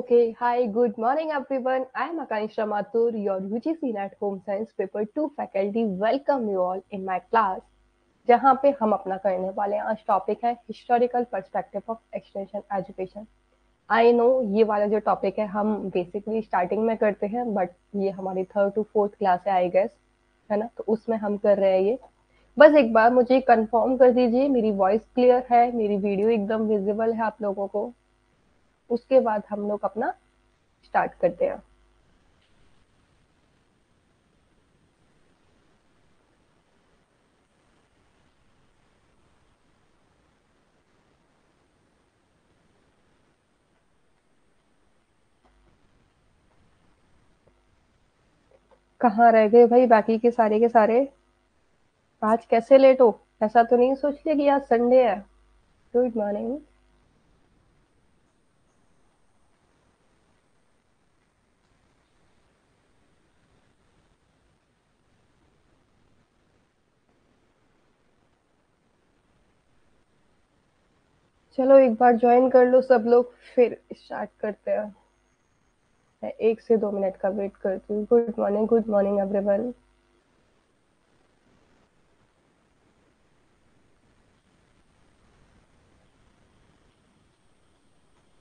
Okay, hi, good morning everyone. I am Akanisha Mathur, your UGC NET Home Science Paper 2 faculty. Welcome you all in my class. जहाँ पे हम अपना करने वाले हैं आज टॉपिक है historical perspective of extension education I know ये वाला जो टॉपिक है हम बेसिकली स्टार्टिंग में करते हैं बट ये हमारी थर्ड टू फोर्थ क्लास है आई गेस है ना तो उसमें हम कर रहे हैं ये बस एक बार मुझे कंफर्म कर दीजिए मेरी वॉइस क्लियर है मेरी वीडियो एकदम विजिबल है आप लोगों को उसके बाद हम लोग अपना स्टार्ट करते हैं। कहाँ रह गए भाई? बाकी के सारे के सारे? आज कैसे लेट हो? ऐसा तो नहीं सोच लिया कि आज संडे है। गुड मॉर्निंग चलो एक बार ज्वाइन कर लो सब लोग, फिर स्टार्ट करते हैं। मैं एक से दो मिनट का वेट करती हूँ। Good morning good morning everyone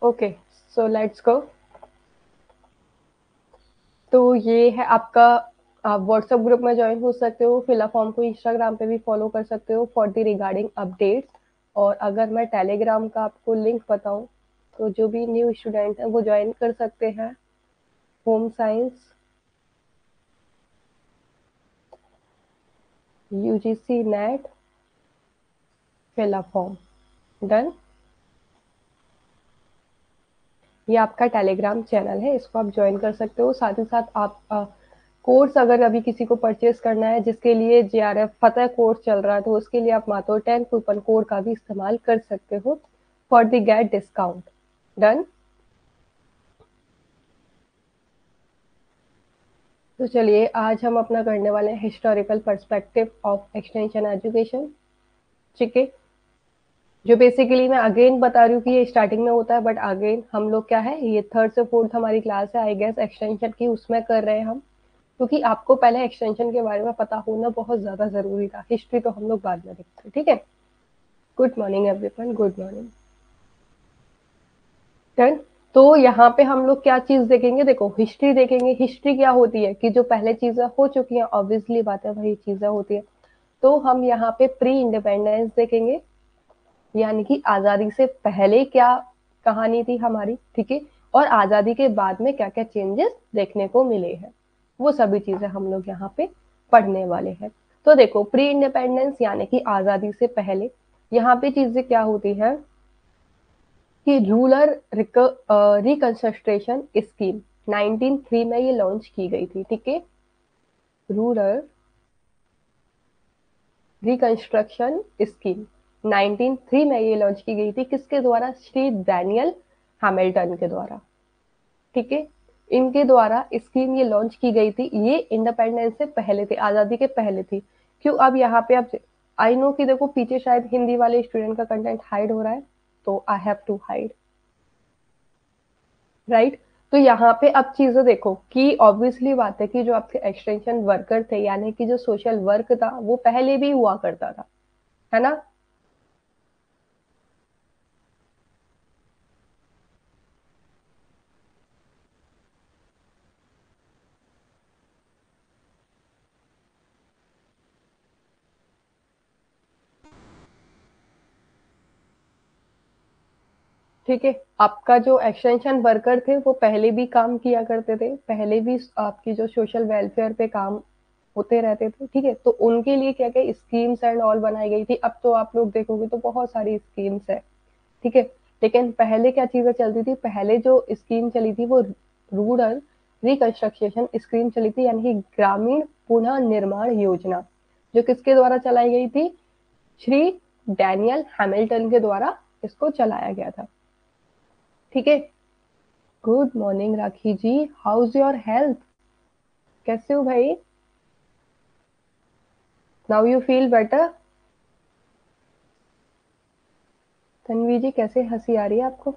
okay so let's go तो ये है आपका, आप व्हाट्सएप ग्रुप में ज्वाइन हो सकते हो फिलअप फॉर्म को इंस्टाग्राम पे भी फॉलो कर सकते हो फॉर दी रिगार्डिंग अपडेट्स और अगर मैं टेलीग्राम का आपको लिंक बताऊँ तो जो भी न्यू स्टूडेंट है, वो ज्वाइन कर सकते हैं home science UGC NET fill up form done ये आपका टेलीग्राम चैनल है, इसको आप ज्वाइन कर सकते हो। साथ ही साथ आप कोर्स अगर अभी किसी को परचेस करना है, जिसके लिए J R F Fateh course चल रहा है तो उसके लिए आप मातो टेन कूपन कोड का भी इस्तेमाल कर सकते हो for the get discount done तो चलिए, आज हम अपना करने वाले हैं historical perspective of extension education ठीक है? जो बेसिकली मैं अगेन बता रही हूँ कि ये स्टार्टिंग में होता है बट अगेन हम लोग क्या है, ये थर्ड से फोर्थ हमारी क्लास है आई गेस एक्सटेंशन की उसमें कर रहे हैं हम। क्योंकि आपको पहले एक्सटेंशन के बारे में पता होना बहुत ज़्यादा ज़रूरी था। हिस्ट्री तो हम लोग बाद में देखते हैं, ठीक है? Good morning everyone good morning done तो यहाँ पे हम लोग क्या चीज़ देखेंगे? देखो हिस्ट्री देखेंगे। हिस्ट्री क्या होती है? कि जो पहले चीज़ें हो चुकी हैं ऑब्वियसली बात है, वही चीज़ें होती है। तो हम यहाँ पे प्री इंडिपेंडेंस देखेंगे। यानी कि आज़ादी से पहले क्या कहानी थी हमारी, ठीक है? और आज़ादी के बाद में क्या क्या चेंजेस देखने को मिले हैं। वो सभी चीज़ें हम लोग यहाँ पे पढ़ने वाले हैं। तो देखो प्री इंडिपेंडेंस यानी कि आज़ादी से पहले यहाँ पे चीज़ें क्या होती है कि रूरल रिकंस्ट्रक्शन स्कीम 1903 में ये लॉन्च की गई थी, ठीक है? रूरल रिकंस्ट्रक्शन स्कीम 1903 में ये लॉन्च की गई थी किसके द्वारा? श्री डैनियल हैमिल्टन के द्वारा, ठीक है? इनके द्वारा स्कीम ये लॉन्च की गई थी। ये इंडिपेंडेंस से पहले थे, आज़ादी के पहले थी। क्यों? अब यहाँ पे आप आई नो कि देखो पीछे शायद हिंदी वाले स्टूडेंट का कंटेंट हाइड हो रहा है तो I have to hide right तो यहाँ पे अब चीज़ें देखो कि ऑब्वियसली बात है कि जो आपके एक्सटेंशन वर्कर थे, यानी कि जो सोशल वर्क था, वो पहले भी हुआ करता था। है ना? ठीक है, आपका जो एक्सटेंशन वर्कर थे, वो पहले भी काम किया करते थे, पहले भी आपकी जो सोशल वेलफेयर पे काम होते रहते थे, ठीक है? तो उनके लिए क्या क्या स्कीम्स एंड ऑल बनाई गई थी? अब तो आप लोग देखोगे तो बहुत सारी स्कीम्स है, ठीक है? लेकिन पहले क्या चीज़ें चलती थी? पहले जो स्कीम चली थी वो रूरल रिकंस्ट्रक्शन स्कीम चली थी, यानी ग्रामीण पुनः निर्माण योजना, जो किसके द्वारा चलाई गई थी? श्री डैनियल हैमिल्टन के द्वारा इसको चलाया गया था। ठीक है? Good morning Rakhi ji how's your health कैसे हो भाई? Now you feel better Tanvi ji कैसे हँसी आ रही है आपको?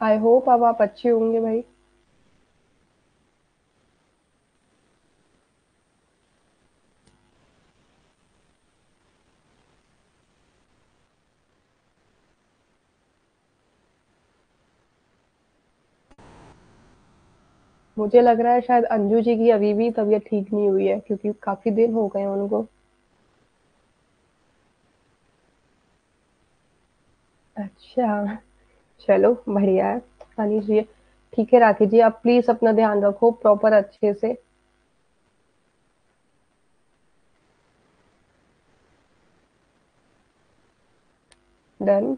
आई होप अब आप अच्छे होंगे भाई। मुझे लग रहा है शायद अंजू जी की अभी भी तबीयत ठीक नहीं हुई है, क्योंकि काफ़ी दिन हो गए उनको। अच्छा चलो, बढ़िया है। आनी चाहिए ठीक है, राखी जी, आप प्लीज़ अपना ध्यान रखो प्रॉपर अच्छे से। डन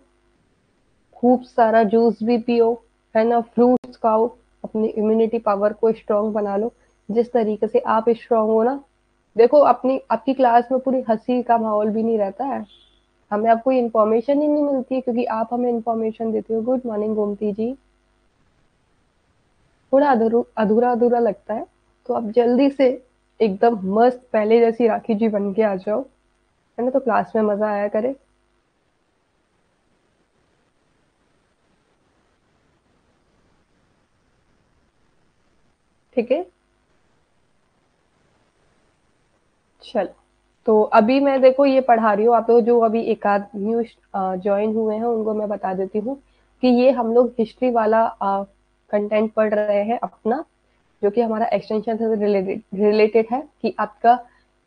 खूब सारा जूस भी पियो, है ना फ्रूट्स खाओ। अपनी इम्यूनिटी पावर को स्ट्रांग बना लो। जिस तरीके से आप स्ट्रांग हो ना, देखो अपनी, आपकी क्लास में पूरी हँसी का माहौल भी नहीं रहता है। हमें आपको इन्फॉर्मेशन ही नहीं मिलती है, क्योंकि आप हमें इन्फॉर्मेशन देते हो। Good morning Gomti ji. थोड़ा अधूरा अधूरा लगता है। तो आप जल्दी से एकदम मस्त, पहले जैसी राखी जी बन के आ जाओ। है ना तो क्लास में मज़ा आया करे। ठीक है? चलो तो अभी मैं देखो ये पढ़ा रही हूँ, आप लोग जो अभी एक आध न्यू ज्वाइन हुए हैं, उनको मैं बता देती हूँ कि ये हम लोग हिस्ट्री वाला कंटेंट पढ़ रहे हैं अपना, जो कि हमारा एक्सटेंशन से रिलेटेड रिलेटेड है कि आपका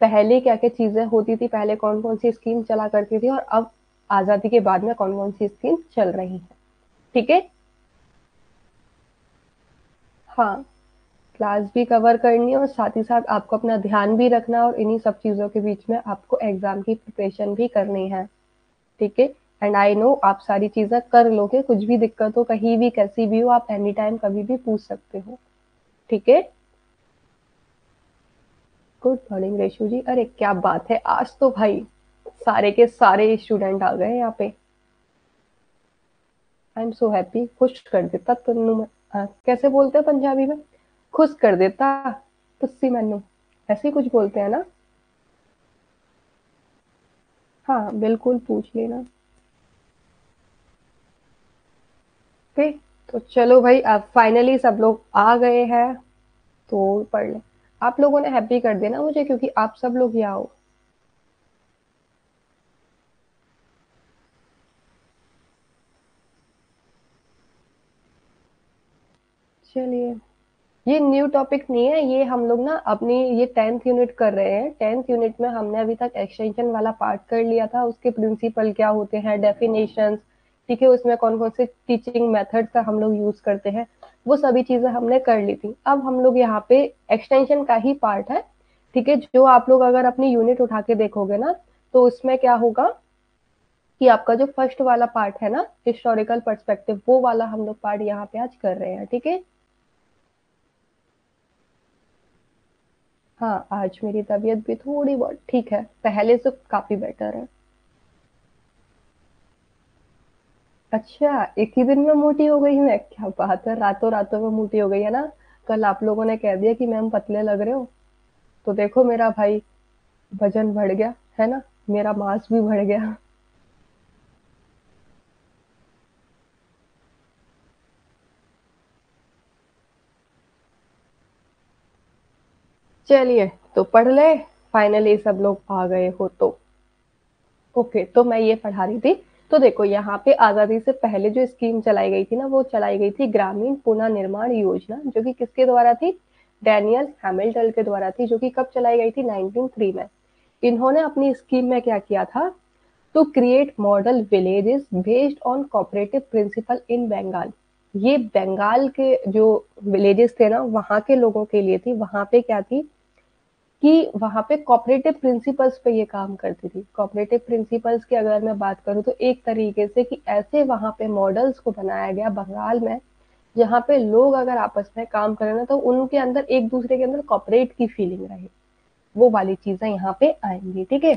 पहले क्या क्या चीज़ें होती थी, पहले कौन कौन सी स्कीम चला करती थी और अब आज़ादी के बाद में कौन कौन सी स्कीम चल रही है। ठीक है? हाँ। क्लास भी कवर करनी है और साथ ही साथ आपको अपना ध्यान भी रखना और इन्हीं सब चीज़ों के बीच में आपको एग्ज़ाम की प्रिपरेशन भी करनी है। ठीक है? एंड आई नो आप सारी चीज़ें कर लोगे, कुछ भी दिक्कत हो, कहीं भी कैसी भी हो, आप एनी टाइम कभी भी पूछ सकते हो। ठीक है? Good morning Reshu ji. अरे, क्या बात है। आज तो भाई सारे के सारे स्टूडेंट आ गए यहाँ पे। आई एम सो हैप्पी खुश कर देता तुम कैसे बोलते हैं पंजाबी में? खुश कर देता तुस्सी मैनू। ऐसे ही कुछ बोलते हैं ना? हाँ बिल्कुल पूछ लेना। ओके तो चलो भाई, अब फाइनली सब लोग आ गए हैं तो पढ़ ले। आप लोगों ने हैप्पी कर देना मुझे, क्योंकि आप सब लोग यहाँ हो चलिए। ये न्यू टॉपिक नहीं है, ये हम लोग ना अपनी, ये टेंथ यूनिट कर रहे हैं। टेंथ यूनिट में हमने अभी तक एक्सटेंशन वाला पार्ट कर लिया था। उसके प्रिंसिपल क्या होते हैं डेफिनेशन ठीक है, उसमें कौन कौन से टीचिंग मेथड का हम लोग यूज़ करते हैं, वो सभी चीज़ें हमने कर ली थी। अब हम लोग यहाँ पे एक्सटेंशन का ही पार्ट है, ठीक है, जो आप लोग अगर अपनी यूनिट उठा के देखोगे ना तो उसमें क्या होगा कि आपका जो फ़र्स्ट वाला पार्ट है ना हिस्टोरिकल परस्पेक्टिव वो वाला हम लोग पार्ट यहाँ पे आज कर रहे हैं, ठीक है? हाँ आज मेरी तबीयत भी थोड़ी बहुत ठीक है। पहले से काफ़ी बेटर है। अच्छा एक ही दिन में मोटी हो गई मैं? क्या बात है, रातों रातों में मोटी हो गई है ना? कल आप लोगों ने कह दिया कि मैम पतले लग रहे हो। तो देखो मेरा भाई, वज़न बढ़ गया, है ना? मेरा मांस भी बढ़ गया। चलिए तो पढ़ ले। फाइनली सब लोग आ गए हो तो। ओके तो मैं ये पढ़ा रही थी। तो देखो, यहाँ पे आज़ादी से पहले जो स्कीम चलाई गई थी ना, वो चलाई गई थी ग्रामीण पुनः निर्माण योजना, जो कि किसके द्वारा थी? डैनियल हैमिल्टन के द्वारा थी, जो कि कब चलाई गई थी? 1903 में। इन्होंने अपनी स्कीम में क्या किया था? To create model villages based on cooperative principle in Bengal ये बंगाल के जो विलेजेस थे ना, वहाँ के लोगों के लिए थी। वहाँ पे क्या थी? कि वहाँ पे कॉपरेटिव प्रिंसिपल्स पे ये काम करती थी। कॉपरेटिव प्रिंसिपल्स की अगर मैं बात करूँ तो एक तरीके से कि ऐसे वहाँ पे मॉडल्स को बनाया गया बंगाल में, जहाँ पे लोग अगर आपस में काम करें ना तो उनके अंदर एक दूसरे के अंदर कॉपरेट की फीलिंग रहे। वो वाली चीज़ें यहाँ पे आएँगी, ठीक है?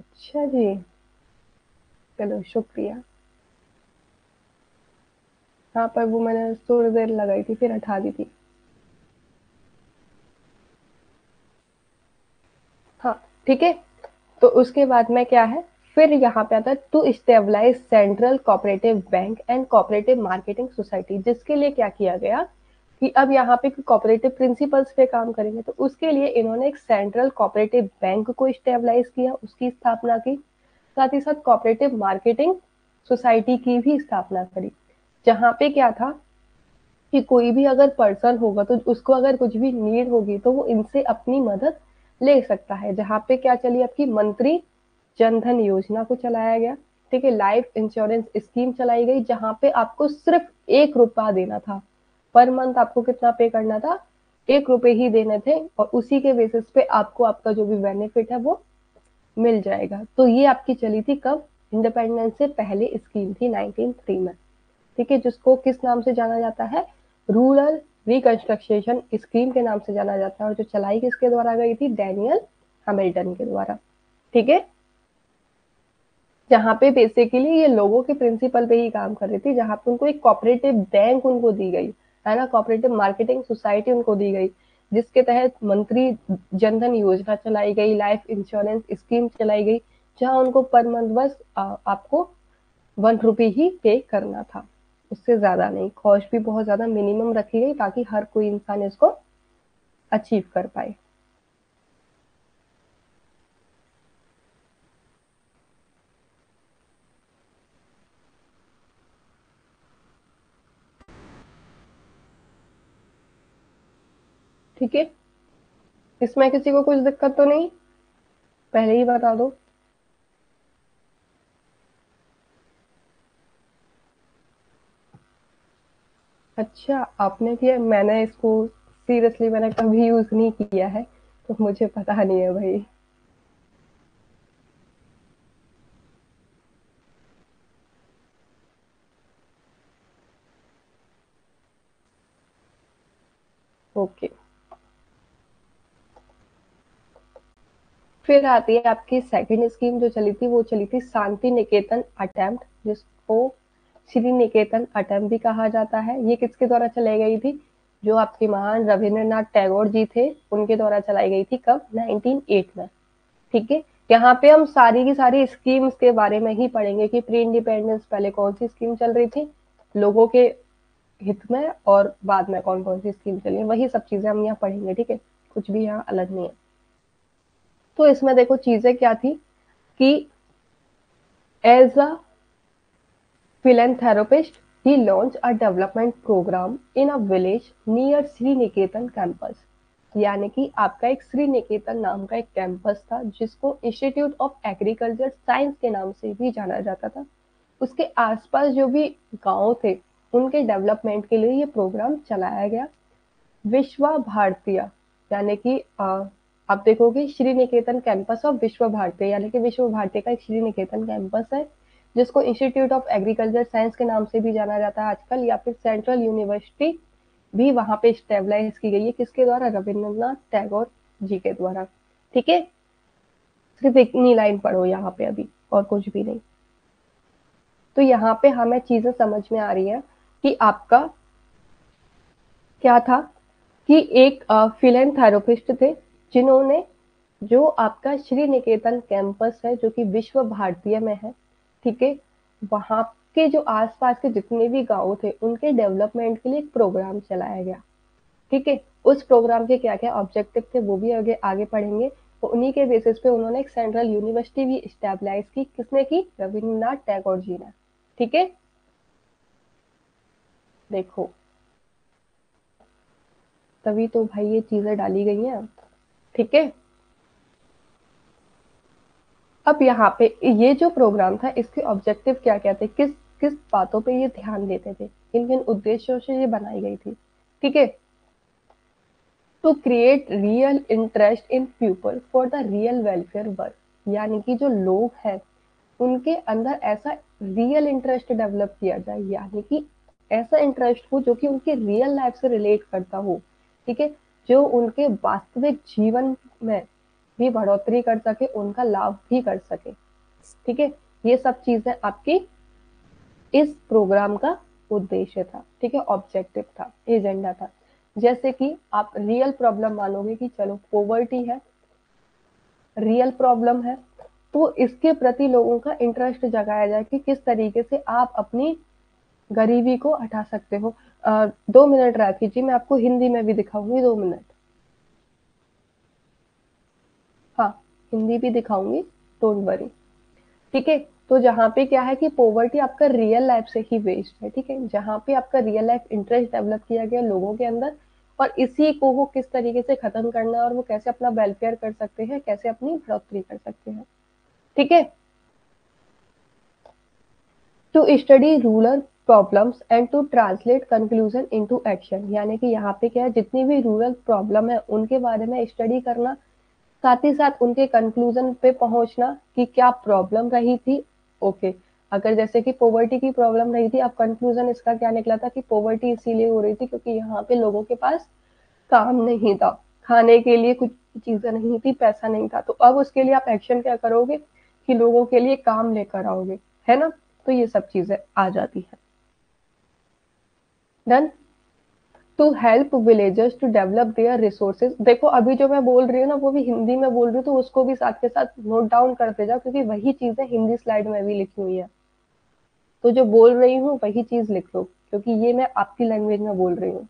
अच्छा जी। चलो शुक्रिया। हाँ पर वो मैंने थोड़ी देर लगाई थी, फिर हटा दी थी। हाँ ठीक है। तो उसके बाद में क्या है? फिर यहाँ पे आता है to stabilise central cooperative bank and cooperative marketing society जिसके लिए क्या किया गया कि अब यहाँ पे कोऑपरेटिव प्रिंसिपल्स पे काम करेंगे तो उसके लिए इन्होंने एक सेंट्रल कोऑपरेटिव बैंक को स्टेबलाइज किया, उसकी स्थापना की। साथ ही साथ कोऑपरेटिव मार्केटिंग सोसाइटी की भी स्थापना करी। जहाँ पे क्या था कि कोई भी अगर पर्सन होगा तो उसको अगर कुछ भी नीड होगी तो वो इनसे अपनी मदद ले सकता है। जहाँ पे क्या चली आपकी मंत्री जनधन योजना को चलाया गया। ठीक है लाइफ इंश्योरेंस स्कीम चलाई गई, जहाँ पे आपको सिर्फ़ एक रुपया देना था। पर मंथ आपको कितना पे करना था? एक रुपए ही देने थे और उसी के बेसिस पे आपको आपका जो भी बेनिफिट है वो मिल जाएगा। तो ये आपकी चली थी कब? इंडिपेंडेंस से पहले स्कीम थी 1903 में। ठीक है, जिसको किस नाम से जाना जाता है? रूरल रिकंस्ट्रक्शन स्कीम के नाम से जाना जाता है और जो चलाई किसके द्वारा गई थी? डैनियल हैमिल्टन के द्वारा। ठीक है? जहाँ पे बेसिकली ये लोगों के प्रिंसिपल पे ही काम कर रही थी, जहाँ पे उनको एक कॉपरेटिव बैंक उनको दी गई। है ना? कॉपरेटिव मार्केटिंग सोसाइटी उनको दी गई। जिसके तहत मंत्री जनधन योजना चलाई गई लाइफ इंश्योरेंस स्कीम चलाई गई, जहाँ उनको पर मंथ बस आपको वन रुपी ही पे करना था। उससे ज़्यादा नहीं कॉस्ट भी बहुत ज़्यादा मिनिमम रखी गई ताकि हर कोई इंसान इसको अचीव कर पाए। ठीक है? इसमें किसी को कुछ दिक्कत तो नहीं? पहले ही बता दो। अच्छा आपने किया। मैंने इसको सीरियसली मैंने कभी यूज़ नहीं किया है तो मुझे पता नहीं है भाई। Okay okay. फिर आती है आपकी सेकंड स्कीम जो चली थी, वो चली थी शांति निकेतन अटेम्प्ट जिसको श्री निकेतन अटेम्प्ट भी कहा जाता है। ये किसके द्वारा चलाई गई थी? जो आपके महान रविंद्रनाथ टैगोर जी थे, उनके द्वारा चलाई गई थी कब? 1908 में। ठीक है? यहाँ पे हम सारी की सारी स्कीम्स के बारे में ही पढ़ेंगे कि प्री इंडिपेंडेंस पहले कौन सी स्कीम चल रही थी, लोगों के हित में और बाद में कौन कौन सी स्कीम चली वही सब चीज़ें हम यहाँ पढ़ेंगे, ठीक है? कुछ भी यहाँ अलग नहीं है। तो इसमें देखो चीज़ें क्या थी कि as a philanthropist, he launched a development program in a village near Sriniketan campus यानी कि आपका एक श्री निकेतन नाम का एक कैंपस था, जिसको इंस्टीट्यूट ऑफ़ एग्रीकल्चर साइंस के नाम से भी जाना जाता था। उसके आसपास जो भी गाँव थे, उनके डेवलपमेंट के लिए ये प्रोग्राम चलाया गया। विश्व भारतीय यानी कि आप देखोगे श्री निकेतन कैंपस ऑफ़ विश्व भारती, यानी कि विश्व भारती का एक श्री निकेतन कैंपस है, जिसको इंस्टीट्यूट ऑफ़ एग्रीकल्चर साइंस के नाम से भी जाना जाता है आजकल, या फिर सेंट्रल यूनिवर्सिटी भी वहाँ पे स्टेबलाइज की गई है, किसके द्वारा? रविंद्रनाथ टैगोर जी के द्वारा। ठीक है? सिर्फ़ इतनी लाइन पढ़ो यहाँ पे अभी, और कुछ भी नहीं। तो यहाँ पे हमें चीज़ें समझ में आ रही है कि आपका क्या था कि एक फिलेन थे जिन्होंने, जो आपका श्री निकेतन कैंपस है, जो कि विश्व भारतीय में है, ठीक है? वहाँ के जो आसपास के जितने भी गाँव थे, उनके डेवलपमेंट के लिए एक प्रोग्राम चलाया गया, ठीक है? उस प्रोग्राम के क्या क्या ऑब्जेक्टिव थे, वो भी आगे आगे पढ़ेंगे। तो उन्हीं के बेसिस पे उन्होंने एक सेंट्रल यूनिवर्सिटी भी स्टेबलाइज की, किसने की? रविन्द्रनाथ टैगोर जी ने, ठीक है? देखो, तभी तो भाई ये चीज़ें डाली गई हैं ठीक है? अब यहाँ पे ये जो प्रोग्राम था, इसके ऑब्जेक्टिव क्या क्या थे? किस किस बातों पे ये ध्यान देते थे? किन किन उद्देश्यों से ये बनाई गई थी? ठीक है? To create real interest in people for the real welfare work यानी कि जो लोग हैं, उनके अंदर ऐसा रियल इंटरेस्ट डेवलप किया जाए, यानी कि ऐसा इंटरेस्ट हो जो कि उनके रियल लाइफ से रिलेट करता हो। ठीक है? जो उनके वास्तविक जीवन में भी बढ़ोतरी कर सके, उनका लाभ भी कर सके। ठीक है? ये सब चीज़ें आपकी इस प्रोग्राम का उद्देश्य था। ठीक है? ऑब्जेक्टिव था एजेंडा था। जैसे कि आप रियल प्रॉब्लम मानोगे कि चलो पोवर्टी है रियल प्रॉब्लम है तो इसके प्रति लोगों का इंटरेस्ट जगाया जाए कि किस तरीके से आप अपनी गरीबी को हटा सकते हो। दो मिनट राखी जी, मैं आपको हिंदी में भी दिखाऊँगी, दो मिनट। हाँ हिंदी भी दिखाऊँगी डोंट वरी ठीक है तो जहाँ पे क्या है कि पोवर्टी आपका रियल लाइफ से ही वेस्ट है, ठीक है? जहाँ पे आपका रियल लाइफ इंटरेस्ट डेवलप किया गया लोगों के अंदर, और इसी को वो किस तरीके से खत्म करना है, और वो कैसे अपना वेलफेयर कर सकते हैं, कैसे अपनी बढ़ोतरी कर सकते हैं। ठीक है? To study rural problems and to translate conclusion into action यानी कि यहाँ पे क्या है, जितनी भी रूरल प्रॉब्लम है, उनके बारे में स्टडी करना, साथ ही साथ उनके कंक्लूजन पे पहुँचना कि क्या प्रॉब्लम रही थी ओके okay. अगर जैसे कि पोवर्टी की प्रॉब्लम रही थी, अब कंक्लूजन इसका क्या निकला था कि पोवर्टी इसीलिए हो रही थी क्योंकि यहाँ पे लोगों के पास काम नहीं था। खाने के लिए कुछ चीज़ें नहीं थी, पैसा नहीं था। तो अब उसके लिए आप एक्शन क्या करोगे कि लोगों के लिए काम लेकर आओगे, है ना? तो ये सब चीज़ें आ जाती है। Done to help villagers to develop their resources देखो, अभी जो मैं बोल रही हूँ ना, वो भी हिंदी में बोल रही हूँ तो उसको भी साथ के साथ नोट डाउन करते जाओ, क्योंकि वही चीज़ें हिंदी स्लाइड में भी लिखी हुई है। तो जो बोल रही हूँ, वही चीज़ लिख लो, क्योंकि ये मैं आपकी लैंग्वेज में बोल रही हूँ।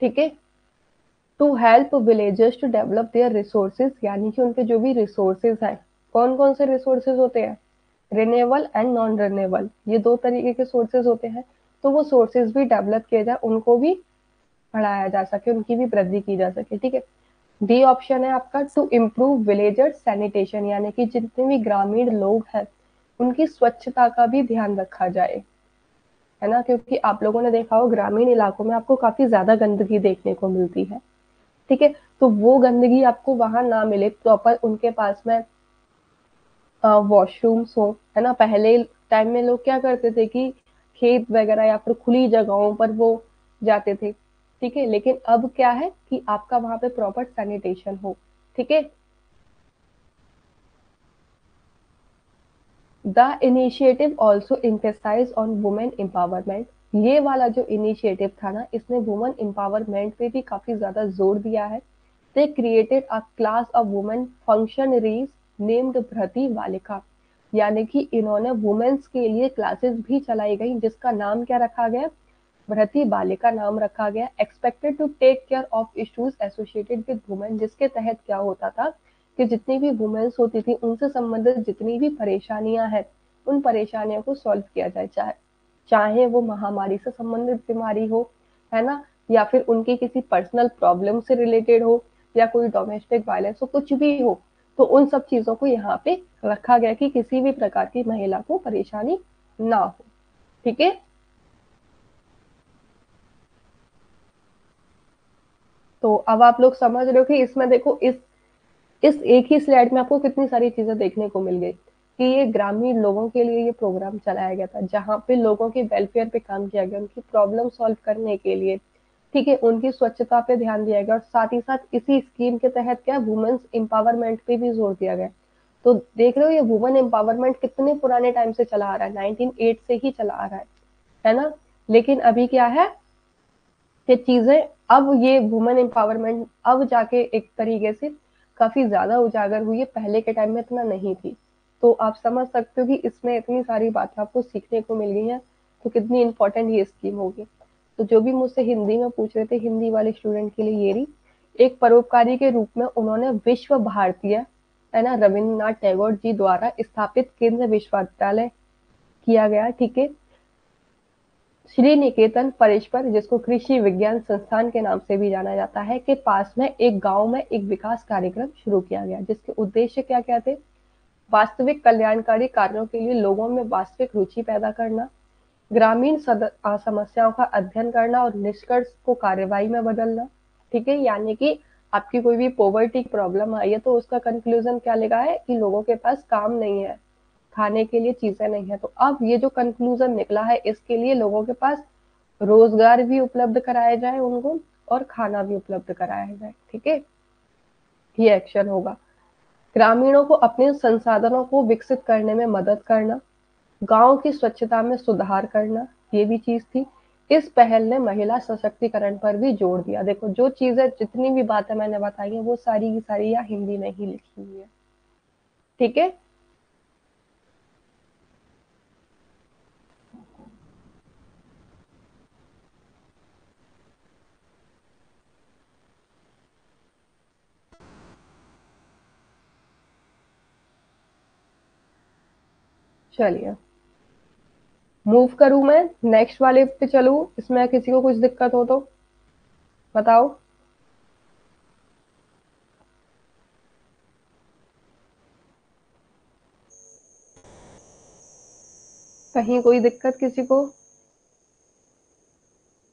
ठीक है? To help villagers to develop their resources यानी कि उनके जो भी रिसोर्सेज है कौन कौन से रिसोर्सेज होते हैं? रिनेबल एंड नॉन रिनेबल ये दो तरीके के सोर्सेज होते हैं तो वो सोर्सेज भी डेवलप किए जाए, उनको भी बढ़ाया जा सके, उनकी भी वृद्धि की जा सके, ठीक है? डी ऑप्शन है आपका टू इम्प्रूव विलेजर सैनिटेशन यानी कि जितने भी ग्रामीण लोग हैं, उनकी स्वच्छता का भी ध्यान रखा जाए, है ना? क्योंकि आप लोगों ने देखा हो, ग्रामीण इलाकों में आपको काफ़ी ज़्यादा गंदगी देखने को मिलती है, ठीक है? तो वो गंदगी आपको वहाँ ना मिले प्रॉपर उनके पास में वॉशरूम्स हो, है ना? पहले टाइम में लोग क्या करते थे कि खेत वगैरह या फिर खुली जगहों पर वो जाते थे, ठीक है? लेकिन अब क्या है कि आपका वहाँ पे प्रॉपर सैनिटेशन हो, ठीक है? The initiative also emphasise on women empowerment ये वाला जो इनिशिएटिव था ना, इसने वुमेन एम्पावरमेंट पे भी काफ़ी ज़्यादा ज़ोर दिया है। They created a class of women functionaries named Brati Balika यानी कि इन्होंने वुमेन्स के लिए क्लासेस भी चलाई गई, जिसका नाम क्या रखा गया? भ्रति बालिका नाम रखा गया। Expected to take care of issues associated with women जिसके तहत क्या होता था कि जितनी भी वुमेन्स होती थी, उनसे संबंधित जितनी भी परेशानियाँ हैं, उन परेशानियों को सॉल्व किया जाए, चाहे चाहे वो महामारी से संबंधित बीमारी हो, है ना? या फिर उनकी किसी पर्सनल प्रॉब्लम से रिलेटेड हो, या कोई डोमेस्टिक वायलेंस हो, कुछ भी हो तो उन सब चीज़ों को यहाँ पे रखा गया कि किसी भी प्रकार की महिला को परेशानी ना हो। ठीक है? तो अब आप लोग समझ रहे हो कि इसमें देखो, इस इस एक ही स्लाइड में आपको कितनी सारी चीज़ें देखने को मिल गई कि ये ग्रामीण लोगों के लिए ये प्रोग्राम चलाया गया था, जहाँ पे लोगों के वेलफेयर पे काम किया गया, उनकी प्रॉब्लम सॉल्व करने के लिए ठीक है, उनकी स्वच्छता पे ध्यान दिया गया और साथ ही साथ इसी स्कीम के तहत क्या वुमेन्स एम्पावरमेंट पे भी ज़ोर दिया गया। तो देख रहे हो ये वुमेन एम्पावरमेंट कितने पुराने टाइम से चला आ रहा है 1908 से ही चला आ रहा है है ना? लेकिन अभी क्या है, ये चीज़ें अब ये वुमेन एम्पावरमेंट अब जाके एक तरीके से काफ़ी ज़्यादा उजागर हुई है। पहले के टाइम में इतना नहीं थी। तो आप समझ सकते हो कि इसमें इतनी सारी बातें आपको सीखने को मिल गई हैं तो कितनी इंपॉर्टेंट ये स्कीम होगी। तो जो भी मुझसे हिंदी में पूछ रहे थे, हिंदी वाले स्टूडेंट के लिए ये रही। एक परोपकारी के रूप में उन्होंने विश्व भारतीय, है ना, रविन्द्रनाथ टैगोर जी द्वारा स्थापित केंद्र विश्वविद्यालय किया गया, ठीक है? श्री निकेतन परेश्वर जिसको कृषि विज्ञान संस्थान के नाम से भी जाना जाता है, के पास में एक गाँव में एक विकास कार्यक्रम शुरू किया गया, जिसके उद्देश्य क्या क्या थे? वास्तविक कल्याणकारी कार्यों के लिए लोगों में वास्तविक रुचि पैदा करना ग्रामीण समस्याओं का अध्ययन करना और निष्कर्ष को कार्यवाही में बदलना, ठीक है? यानी कि आपकी कोई भी पॉवर्टी प्रॉब्लम आई है तो उसका कंक्लूजन क्या लिखा है कि लोगों के पास काम नहीं है, खाने के लिए चीज़ें नहीं है। तो अब ये जो कंक्लूजन निकला है, इसके लिए लोगों के पास रोज़गार भी उपलब्ध कराया जाए उनको और खाना भी उपलब्ध कराया जाए, ठीक है? ये एक्शन होगा। ग्रामीणों को अपने संसाधनों को विकसित करने में मदद करना गाँव की स्वच्छता में सुधार करना, ये भी चीज़ थी। इस पहल ने महिला सशक्तिकरण पर भी ज़ोर दिया। देखो, जो चीज़ें, जितनी भी बातें मैंने बताई है, वो सारी की सारी या हिंदी में ही लिखी हुई है। ठीक है? चलिए। मूव करूँ मैं नेक्स्ट वाले पे चलूँ, इसमें किसी को कुछ दिक्कत हो तो बताओ। कहीं कोई दिक्कत किसी को?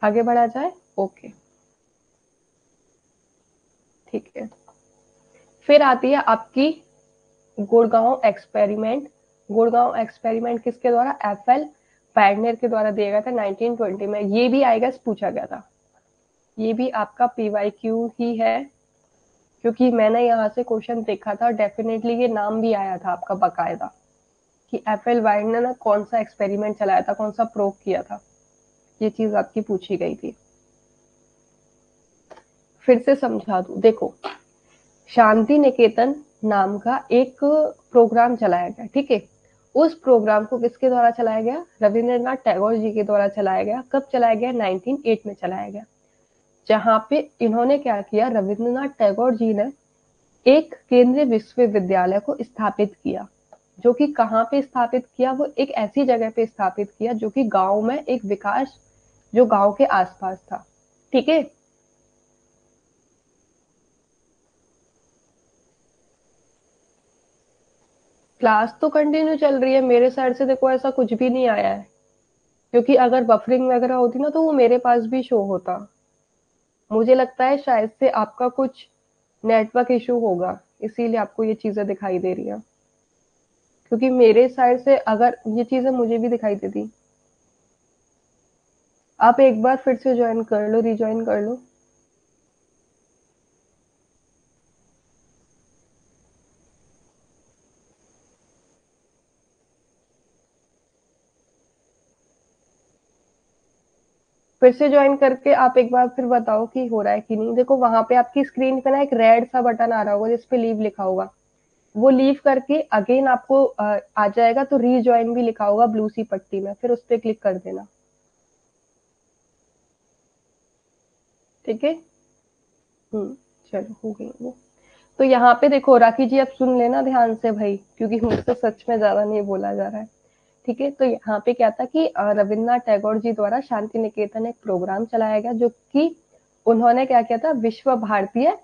आगे बढ़ा जाए? ओके ठीक है। फिर आती है आपकी गुड़गांव एक्सपेरिमेंट गुड़गांव एक्सपेरिमेंट किसके द्वारा? एफ़ एल पैडनेर के द्वारा दिया गया था 1920 में। ये भी आएगा पूछा गया था। ये भी आपका पीवाईक्यू ही है, क्योंकि मैंने यहाँ से क्वेश्चन देखा था डेफिनेटली ये नाम भी आया था आपका बकायदा, कि एफ़ एल वाइड ने ना कौन सा एक्सपेरिमेंट चलाया था, कौन सा प्रोव किया था। ये चीज़ आपकी पूछी गई थी। फिर से समझा दू। देखो, शांति निकेतन नाम का एक प्रोग्राम चलाया गया, ठीक है? उस प्रोग्राम को किसके द्वारा चलाया गया? रविंद्रनाथ टैगोर जी के द्वारा चलाया गया। कब चलाया गया? 1908 में चलाया गया। जहाँ पे इन्होंने क्या किया? रविंद्रनाथ टैगोर जी ने एक केंद्रीय विश्वविद्यालय को स्थापित किया, जो कि कहाँ पे स्थापित किया? वो एक ऐसी जगह पे स्थापित किया, जो कि गाँव में एक विकास, जो गाँव के आसपास था। ठीक है? क्लास तो कंटिन्यू चल रही है, मेरे साइड से देखो ऐसा कुछ भी नहीं आया है। क्योंकि अगर बफरिंग वगैरह होती ना तो वो मेरे पास भी शो होता। मुझे लगता है शायद से आपका कुछ नेटवर्क इशू होगा, इसीलिए आपको ये चीज़ें दिखाई दे रही है। क्योंकि मेरे साइड से अगर ये चीज़ें मुझे भी दिखाई देती, आप एक बार फिर से ज्वाइन कर लो रिज्वाइन कर लो। फिर से ज्वाइन करके आप एक बार फिर बताओ कि हो रहा है कि नहीं। देखो, वहाँ पे आपकी स्क्रीन पे ना एक रेड सा बटन आ रहा होगा जिसपे लीव लिखा होगा। वो लीव करके अगेन आपको आ जाएगा तो रीज्वाइन भी लिखा होगा ब्लू सी पट्टी में। फिर उस पर क्लिक कर देना। ठीक है? हम्म चलो, हो गई वो। तो यहाँ पे देखो, राखी जी, आप सुन लेना ध्यान से भाई, क्योंकि मुझसे सच में ज़्यादा नहीं बोला जा रहा है। ठीक है? तो यहाँ पे क्या था कि रविन्द्रनाथ टैगोर जी द्वारा शांति निकेतन एक प्रोग्राम चलाया गया, जो कि उन्होंने क्या किया था? विश्व भारतीय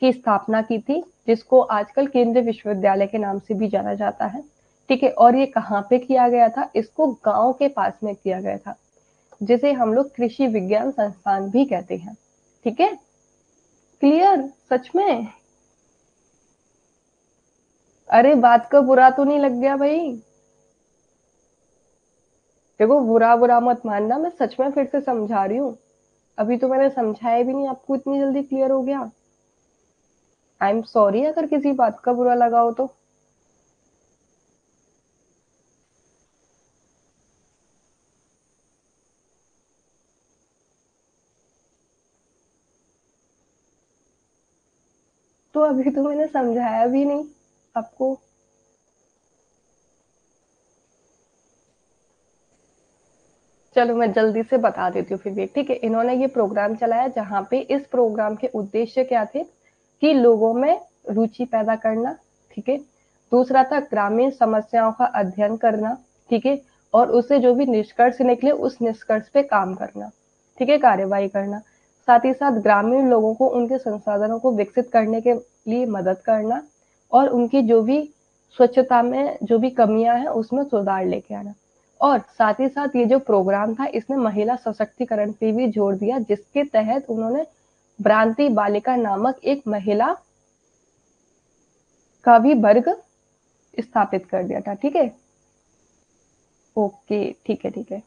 की स्थापना की थी, जिसको आजकल केंद्रीय विश्वविद्यालय के नाम से भी जाना जाता है। ठीक है? और ये कहाँ पे किया गया था? इसको गाँव के पास में किया गया था, जिसे हम लोग कृषि विज्ञान संस्थान भी कहते हैं। ठीक है? क्लियर? सच में? अरे, बात का बुरा तो नहीं लग गया भाई। देखो, बुरा बुरा मत मानना, मैं सच में फिर से समझा रही हूँ। अभी तो मैंने समझाया भी नहीं, आपको इतनी जल्दी क्लियर हो गया। आई एम सॉरी अगर किसी बात का बुरा लगा हो तो। तो अभी तो मैंने समझाया भी नहीं आपको। चलो मैं जल्दी से बता देती हूँ फिर भी। ठीक है, इन्होंने ये प्रोग्राम चलाया जहाँ पे इस प्रोग्राम के उद्देश्य क्या थे? कि लोगों में रुचि पैदा करना, ठीक है? दूसरा था ग्रामीण समस्याओं का अध्ययन करना, ठीक है? और उससे जो भी निष्कर्ष निकले, उस निष्कर्ष पे काम करना, ठीक है? कार्यवाही करना। साथ ही साथ ग्रामीण लोगों को उनके संसाधनों को विकसित करने के लिए मदद करना और उनकी जो भी स्वच्छता में जो भी कमियाँ हैं, उसमें सुधार लेके आना। और साथ ही साथ ये जो प्रोग्राम था, इसने महिला सशक्तिकरण पे भी ज़ोर दिया, जिसके तहत उन्होंने भ्रांति बालिका नामक एक महिला का भी वर्ग स्थापित कर दिया था, ठीक है? ओके, ठीक है ठीक है।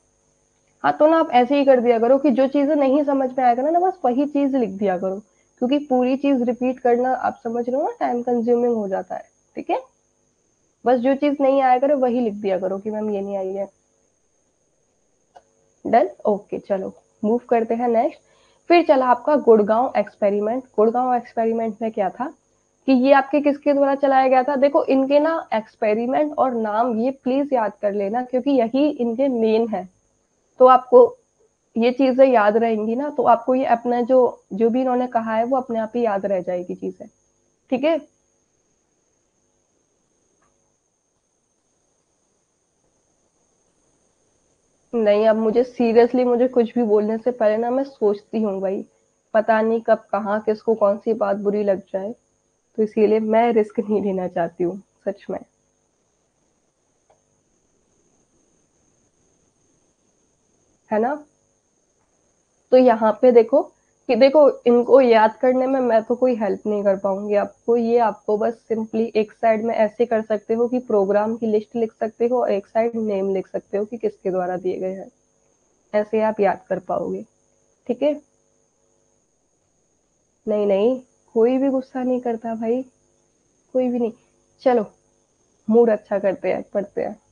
हाँ तो ना आप ऐसे ही कर दिया करो कि जो चीज़ें नहीं समझ में आएगा ना बस वही चीज़ लिख दिया करो, क्योंकि पूरी चीज़ रिपीट करना, आप समझ रहे हो ना टाइम कंज्यूमिंग हो जाता है, ठीक है? बस जो चीज़ नहीं आया करो, वही लिख दिया करो कि मैम ये नहीं आई है। डन ओके चलो मूव करते हैं नेक्स्ट फिर चला आपका गुड़गांव एक्सपेरिमेंट गुड़गांव एक्सपेरिमेंट में क्या था? कि ये आपके किसके द्वारा चलाया गया था? देखो, इनके ना एक्सपेरिमेंट और नाम ये प्लीज़ याद कर लेना, क्योंकि यही इनके मेन है। तो आपको ये चीज़ें याद रहेंगी ना तो आपको ये अपना जो जो भी इन्होंने कहा है, वो अपने आप ही याद रह जाएगी चीज़ें। ठीक है? नहीं, अब मुझे सीरियसली मुझे कुछ भी बोलने से पहले ना मैं सोचती हूँ भाई, पता नहीं कब, कहाँ, किसको कौन सी बात बुरी लग जाए। तो इसीलिए मैं रिस्क नहीं लेना चाहती हूँ, सच में। है ना? तो यहाँ पे देखो कि देखो, इनको याद करने में मैं तो कोई हेल्प नहीं कर पाऊँगी आपको। ये आपको बस सिंपली एक साइड में ऐसे कर सकते हो कि प्रोग्राम की लिस्ट लिख सकते हो और एक साइड नेम लिख सकते हो कि किसके द्वारा दिए गए हैं। ऐसे आप याद कर पाओगे। ठीक है? नहीं नहीं, कोई भी गुस्सा नहीं करता भाई। कोई भी नहीं। चलो मूड अच्छा करते हैं, पढ़ते हैं।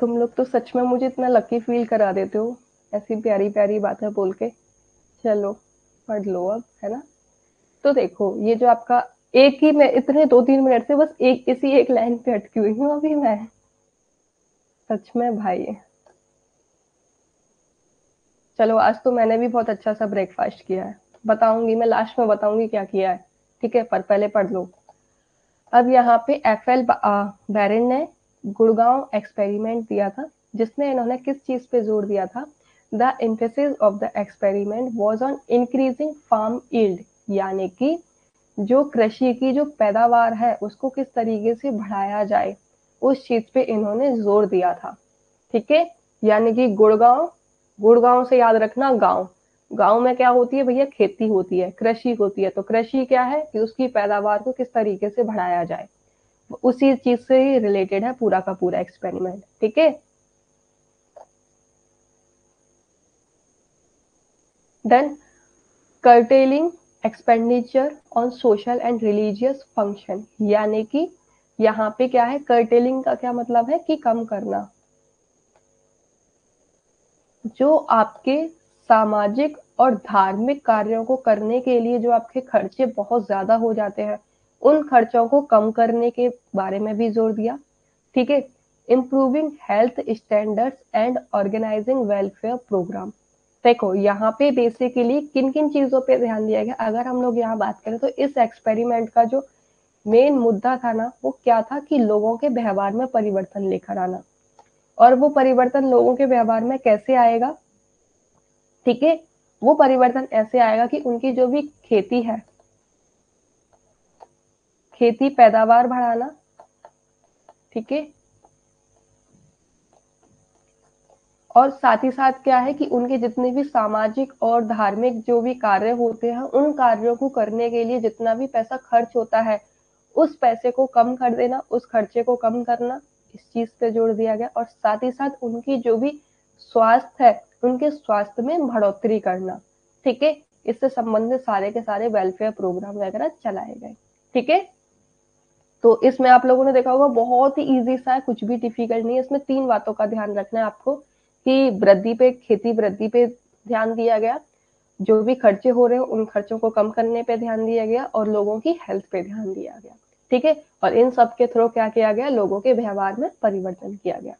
तुम लोग तो सच में मुझे इतना लकी फील करा देते हो। ऐसी प्यारी प्यारी बातें बोल के। चलो, पढ़ लो अब, है ना? तो देखो, ये जो आपका एक ही मैं, इतने दो तीन मिनट से बस एक, इसी एक लाइन पे अटकी हुई हूँ अभी मैं। सच में भाई। चलो, आज तो मैंने भी बहुत अच्छा सा ब्रेकफास्ट किया है। बताऊँगी, मैं लास्ट में बताऊँगी क्या किया है। ठीक है, पर पहले पढ़ लो। अब यहाँ पे एफ़ एल बैरन ने गुड़गांव एक्सपेरिमेंट दिया था, जिसमें इन्होंने किस चीज़ पे ज़ोर दिया था? The emphasis of the experiment was on increasing farm yield यानी कि जो कृषि की जो पैदावार है, उसको किस तरीके से बढ़ाया जाए, उस चीज़ पे इन्होंने ज़ोर दिया था। ठीक है? यानी कि गुड़गांव गुड़गांव से याद रखना गाँव। गाँव में क्या होती है भैया? खेती होती है, कृषि होती है। तो कृषि क्या है? कि उसकी पैदावार को किस तरीके से बढ़ाया जाए। उसी चीज़ से ही रिलेटेड है पूरा का पूरा एक्सपेरिमेंट ठीक है? Then curtailing expenditure on social and religious function यानी कि यहाँ पे क्या है? कर्टेलिंग का क्या मतलब है? कि कम करना। जो आपके सामाजिक और धार्मिक कार्यों को करने के लिए, जो आपके खर्चे बहुत ज़्यादा हो जाते हैं उन खर्चों को कम करने के बारे में भी ज़ोर दिया। ठीक है? Improving health standards and organising welfare programme देखो, यहाँ पे बेसिकली किन किन चीज़ों पे ध्यान दिया गया? अगर हम लोग यहाँ बात करें तो इस एक्सपेरिमेंट का जो मेन मुद्दा था ना, वो क्या था कि लोगों के व्यवहार में परिवर्तन लेकर आना। और वो परिवर्तन लोगों के व्यवहार में कैसे आएगा? ठीक है? वो परिवर्तन ऐसे आएगा कि उनकी जो भी खेती है खेती पैदावार बढ़ाना, ठीक है? और साथ ही साथ क्या है कि उनके जितने भी सामाजिक और धार्मिक जो भी कार्य होते हैं, उन कार्यों को करने के लिए जितना भी पैसा खर्च होता है, उस पैसे को कम कर देना, उस खर्चे को कम करना, इस चीज़ पे जोड़ दिया गया। और साथ ही साथ उनकी जो भी स्वास्थ्य है, उनके स्वास्थ्य में बढ़ोतरी करना, ठीक है? इससे संबंधित सारे के सारे वेलफेयर प्रोग्राम वगैरह चलाए गए, ठीक है? तो इसमें आप लोगों ने देखा होगा, बहुत ही इजी सा है, कुछ भी डिफ़िकल्ट नहीं है। इसमें तीन बातों का ध्यान रखना है आपको कि वृद्धि पे, खेती वृद्धि पे ध्यान दिया गया, जो भी खर्चे हो रहे हैं, उन खर्चों को कम करने पे ध्यान दिया गया और लोगों की हेल्थ पे ध्यान दिया गया। ठीक है? और इन सब के थ्रू क्या किया गया? लोगों के व्यवहार में परिवर्तन किया गया।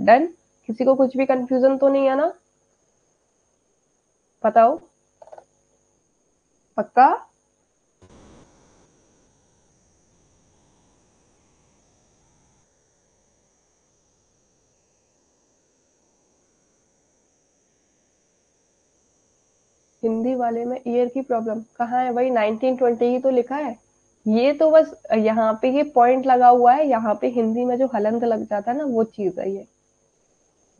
डन किसी को कुछ भी कंफ्यूजन तो नहीं है ना? बताओ। पक्का? हिंदी वाले में ईयर की प्रॉब्लम। कहाँ है? भाई 1920 ही तो लिखा है। ये तो बस यहाँ पे ये पॉइंट लगा हुआ है। यहाँ पे हिंदी में जो हलंत लग जाता है ना, वो चीज़ है ये।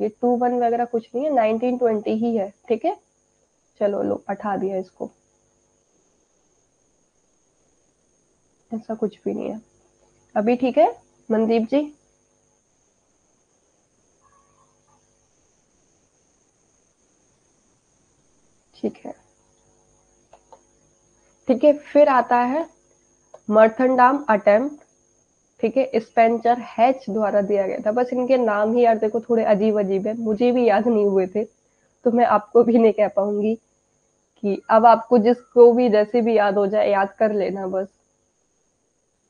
ये टू वन वगैरह कुछ नहीं है 1920 ही है। ठीक है? चलो लो, हटा दिया इसको। ऐसा कुछ भी नहीं है। अभी ठीक है? मनदीप जी? ठीक है। ठीक है, फिर आता है मर्थनडाम अटेम्प्ट। ठीक है, स्पेंचर हैच द्वारा दिया गया था। बस इनके नाम ही यार देखो थोड़े अजीब अजीब है। मुझे भी याद नहीं हुए थे तो मैं आपको भी नहीं कह पाऊँगी कि अब आपको जिसको भी, जैसे भी याद हो जाए, याद कर लेना बस।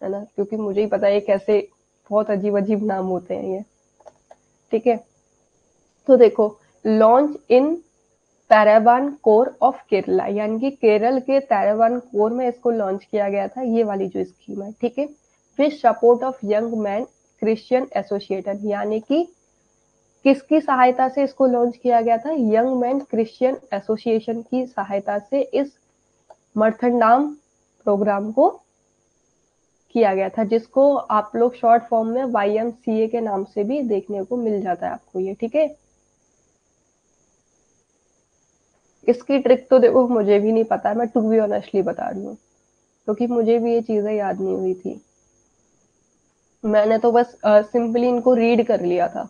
है ना? क्योंकि मुझे ही पता है कैसे बहुत अजीब अजीब नाम होते हैं ये। ठीक है? तो देखो, लॉन्च इन पैराबान कोर ऑफ़ केरला यानी कि केरल के तैराबान कोर में इसको लॉन्च किया गया था, ये वाली जो स्कीम है, ठीक है? With support of young man Christian association यानी कि किसकी सहायता से इसको लॉन्च किया गया था? यंग मैन क्रिश्चियन एसोसिएशन की सहायता से इस मर्थनाम प्रोग्राम को किया गया था, जिसको आप लोग शॉर्ट फॉर्म में ए के नाम से भी देखने को मिल जाता है आपको ये, ठीक है? इसकी ट्रिक तो देखो मुझे भी नहीं पता मैं टू बी ऑनेस्टली बता रही हूँ क्योंकि तो मुझे भी ये चीज़ें याद नहीं हुई थी। मैंने तो बस सिंपली uh, इनको रीड कर लिया था।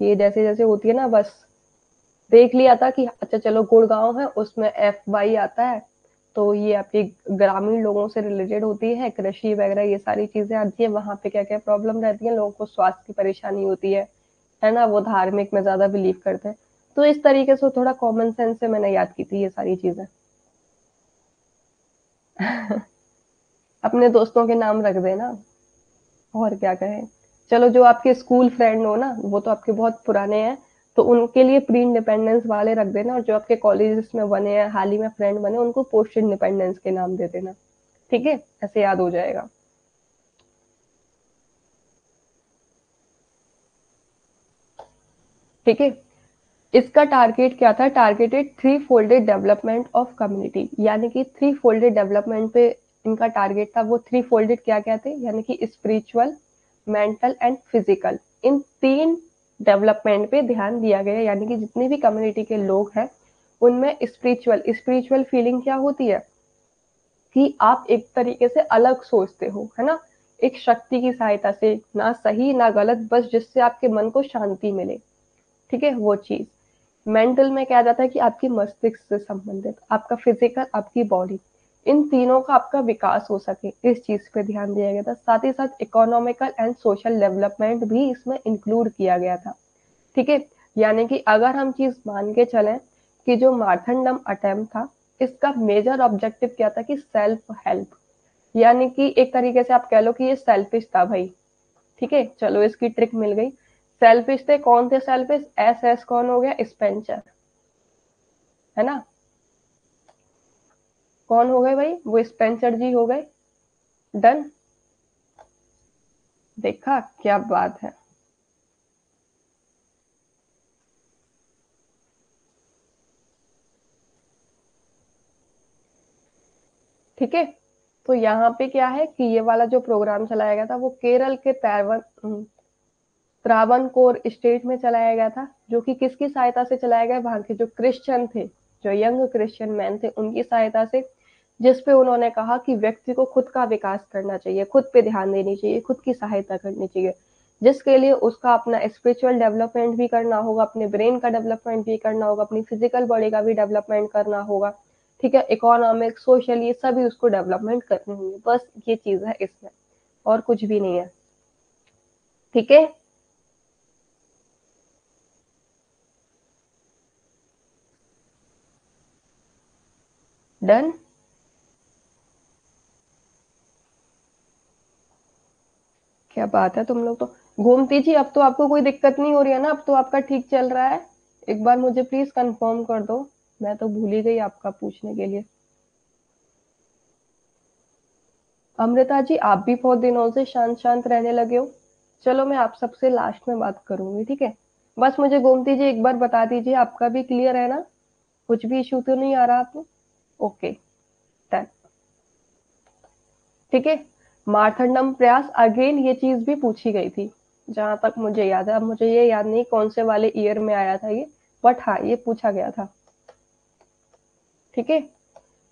ये जैसे जैसे होती है ना बस देख लिया था कि अच्छा चलो गुड़गांव है उसमें एफ़ वाई आता है तो ये आपकी ग्रामीण लोगों से रिलेटेड होती है कृषि वगैरह ये सारी चीज़ें आती है वहाँ पे क्या क्या प्रॉब्लम रहती है लोगों को स्वास्थ्य की परेशानी होती है है ना वो धार्मिक में ज़्यादा बिलीव करते हैं। तो इस तरीके से थोड़ा कॉमन सेंस से मैंने याद की थी ये सारी चीज़ें। अपने दोस्तों के नाम रख देना, और क्या कहें। चलो, जो आपके स्कूल फ्रेंड हो ना, वो तो आपके बहुत पुराने हैं तो उनके लिए प्री इंडिपेंडेंस वाले रख देना, और जो आपके कॉलेज में बने हैं, हाल ही में फ्रेंड बने, उनको पोस्ट इंडिपेंडेंस के नाम दे देना। ठीक है? ऐसे याद हो जाएगा। ठीक है? इसका टारगेट क्या था? Targeted three folded development of community यानी कि थ्री फोल्डेड डेवलपमेंट पे इनका टारगेट था, वो थ्री फोल्डेड क्या क्या थे? यानी कि spiritual mental and physical in तीन डेवलपमेंट पे ध्यान दिया गया यानी कि जितने भी कम्युनिटी के लोग हैं, उनमें स्पिरिचुअल स्पिरिचुअल फीलिंग क्या होती है? कि आप एक तरीके से अलग सोचते हो, है ना? एक शक्ति की सहायता से, ना सही, ना गलत, बस जिससे आपके मन को शांति मिले। ठीक है? वो चीज़। मेंटल में क्या जाता है कि आपकी मस्तिष्क से संबंधित, आपका फ़िज़िकल आपकी बॉडी इन तीनों का आपका विकास हो सके। इस चीज़ पे ध्यान दिया गया था। साथ ही साथ इकोनॉमिकल एंड सोशल डेवलपमेंट भी इसमें इंक्लूड किया गया था। ठीक है? यानी कि अगर हम चीज़ मान के चलें कि जो मार्थंडम अटेम्प्ट था, इसका मेजर ऑब्जेक्टिव क्या था कि सेल्फ हेल्प यानी कि एक तरीके से आप कह लो कि ये सेल्फिश था भाई। ठीक है? चलो, इसकी ट्रिक मिल गई। सेल्फिश थे कौन थे सेल्फिश एस एस कौन हो गया? स्पेंचर है ना? कौन हो गए भाई? वो स्पेंसर जी हो गए। डन देखा, क्या बात है। ठीक है? तो यहाँ पे क्या है कि ये वाला जो प्रोग्राम चलाया गया था, वो केरल के तैरवन त्रावन कोर स्टेट में चलाया गया था, जो कि किसकी सहायता से चलाया गया? वहाँ के जो क्रिश्चियन थे, जो यंग क्रिश्चियन मैन थे, उनकी सहायता से, जिस पे उन्होंने कहा कि व्यक्ति को खुद का विकास करना चाहिए, खुद पे ध्यान देनी चाहिए, खुद की सहायता करनी चाहिए, जिसके लिए उसका अपना स्पिरिचुअल डेवलपमेंट भी करना होगा, अपने ब्रेन का डेवलपमेंट भी करना होगा, अपनी फ़िज़िकल बॉडी का भी डेवलपमेंट करना होगा, ठीक है? इकोनॉमिक सोशल ये सभी उसको डेवलपमेंट करनी होंगे, बस ये चीज़ है इसमें, और कुछ भी नहीं है, ठीक है? डन क्या बात है तुम लोग तो? घूमती जी अब तो आपको कोई दिक्कत नहीं हो रही है ना? अब तो आपका ठीक चल रहा है। एक बार मुझे प्लीज़ कंफर्म कर दो। मैं तो भूल ही गई आपका पूछने के लिए। अमृता जी, आप भी बहुत दिनों से शांत शांत रहने लगे हो। चलो मैं आप सबसे लास्ट में बात करूँगी, ठीक है? बस मुझे गोमती जी, एक बार बता दीजिए, आपका भी क्लियर है ना? कुछ भी इशू तो नहीं आ रहा आपको? ओके डन ठीक है? मारथंडम प्रयास अगेन ये चीज़ भी पूछी गई थी, जहाँ तक मुझे याद है। अब मुझे ये याद नहीं कौन से वाले ईयर में आया था ये बट हाँ ये पूछा गया था। ठीक है?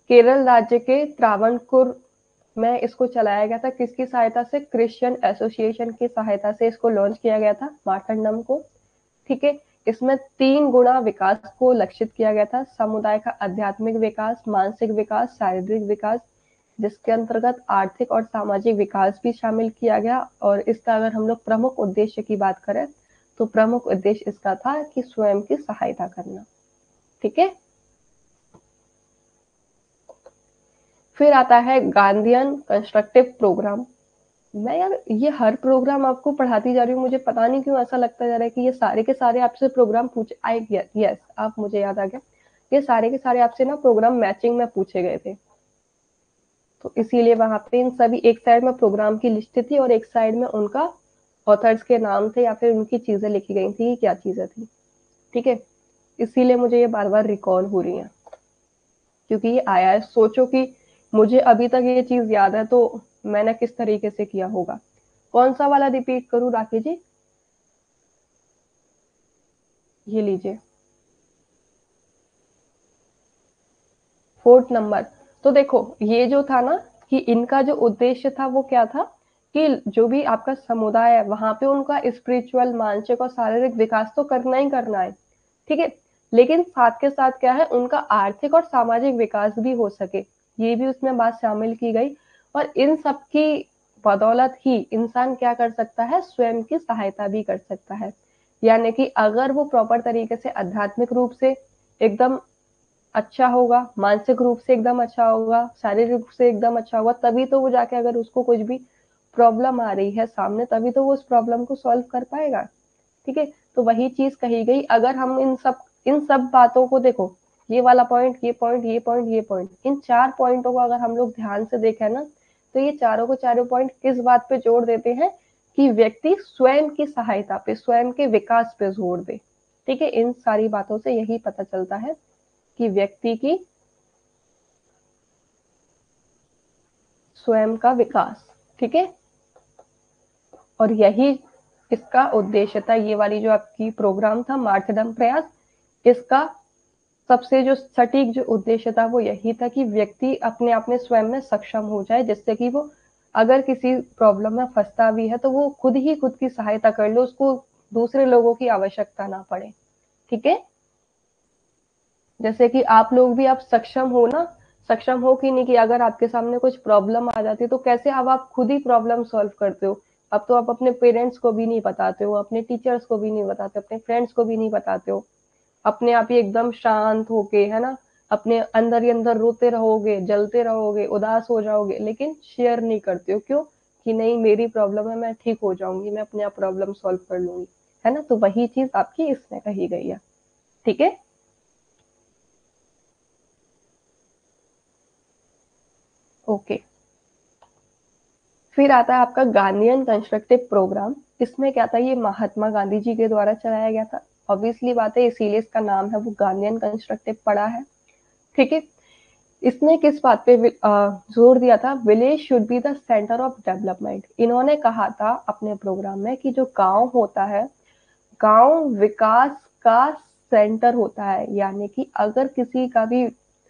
केरल राज्य के त्रावणकुर में इसको चलाया गया था। किसकी सहायता से? क्रिश्चियन एसोसिएशन की सहायता से इसको लॉन्च किया गया था, मार्थंडम को। ठीक है? इसमें तीन गुणा विकास को लक्षित किया गया था, समुदाय का आध्यात्मिक विकास, मानसिक विकास, शारीरिक विकास, जिसके अंतर्गत आर्थिक और सामाजिक विकास भी शामिल किया गया। और इसका अगर हम लोग प्रमुख उद्देश्य की बात करें तो प्रमुख उद्देश्य इसका था कि स्वयं की सहायता करना। ठीक है? फिर आता है गांधीयन कंस्ट्रक्टिव प्रोग्राम मैं यार ये हर प्रोग्राम आपको पढ़ाती जा रही हूँ, मुझे पता नहीं क्यों ऐसा लगता जा रहा है कि ये सारे के सारे आपसे प्रोग्राम पूछ, आई यस आप मुझे याद आ गया। ये सारे के सारे आपसे ना प्रोग्राम मैचिंग में पूछे गए थे। तो इसीलिए वहाँ पे इन सभी, एक साइड में प्रोग्राम की लिस्ट थी और एक साइड में उनका ऑथर्स के नाम थे या फिर उनकी चीज़ें लिखी गई थी, क्या चीज़ें थी। ठीक है? इसीलिए मुझे ये बार बार रिकॉल हो रही है। क्योंकि ये आया है। सोचो कि मुझे अभी तक ये चीज़ याद है तो मैंने किस तरीके से किया होगा? कौन सा वाला रिपीट करूँ राखी जी? ये लीजिए। Fourth number. तो देखो, ये जो था ना, कि इनका जो उद्देश्य था वो क्या था? कि जो भी आपका समुदाय है, वहाँ पे उनका स्पिरिचुअल मानसिक और शारीरिक विकास तो करना ही करना है। ठीक है? लेकिन साथ के साथ क्या है, उनका आर्थिक और सामाजिक विकास भी हो सके। ये भी उसमें बात शामिल की गई। और इन सब की बदौलत ही इंसान क्या कर सकता है? स्वयं की सहायता भी कर सकता है। यानी कि अगर वो प्रॉपर तरीके से आध्यात्मिक रूप से एकदम अच्छा होगा, मानसिक रूप से एकदम अच्छा होगा, शारीरिक रूप से एकदम अच्छा होगा, तभी तो वो जाके अगर उसको कुछ भी प्रॉब्लम आ रही है सामने, तभी तो वो उस प्रॉब्लम को सॉल्व कर पाएगा। ठीक है? तो वही चीज़ कही गई। अगर हम इन सब इन सब बातों को देखो, ये वाला पॉइंट ये पॉइंट ये पॉइंट ये पॉइंट इन चार पॉइंटों को अगर हम लोग ध्यान से देखें ना तो ये चारों को चारों पॉइंट किस बात पे जोड़ देते हैं? कि व्यक्ति स्वयं की सहायता पे, स्वयं के विकास पे ज़ोर दे। ठीक है, इन सारी बातों से यही पता चलता है कि व्यक्ति की स्वयं का विकास। ठीक है? और यही इसका उद्देश्य था, ये वाली जो आपकी प्रोग्राम था, मार्थडम प्रयास, इसका सबसे जो सटीक जो उद्देश्य था वो यही था कि व्यक्ति अपने आप में स्वयं में सक्षम हो जाए, जिससे कि वो अगर किसी प्रॉब्लम में फंसता भी है तो वो खुद ही खुद की सहायता कर ले, उसको दूसरे लोगों की आवश्यकता ना पड़े। ठीक है? जैसे कि आप लोग भी आप सक्षम हो ना, सक्षम हो कि नहीं कि अगर आपके सामने कुछ प्रॉब्लम आ जाती है तो कैसे अब आप खुद ही प्रॉब्लम सॉल्व करते हो? अब तो आप अपने पेरेंट्स को भी नहीं बताते हो, अपने टीचर्स को भी नहीं बताते, अपने फ्रेंड्स को भी नहीं बताते हो। अपने आप ही एकदम शांत होके, है ना? अपने अंदर ही अंदर रोते रहोगे, जलते रहोगे, उदास हो जाओगे, लेकिन शेयर नहीं करते हो। क्यों? कि नहीं, मेरी प्रॉब्लम है, मैं ठीक हो जाऊँगी, मैं अपने आप प्रॉब्लम सॉल्व कर लूँगी। है ना? तो वही चीज़ आपकी इसमें कही गई है। ठीक है? ओके फिर आता है आपका गांधीयन कंस्ट्रक्टिव प्रोग्राम इसमें क्या था? ये महात्मा गांधी जी के द्वारा चलाया गया था। ऑब्वियसली बात है इसीलिए इसका नाम है, वो गांधीयन कंस्ट्रक्टिव पड़ा है। ठीक है? इसने किस बात पे ज़ोर दिया था? Village should be the centre of development इन्होंने कहा था अपने प्रोग्राम में कि जो गाँव होता है, गाँव विकास का सेंटर होता है। यानी कि अगर किसी का भी,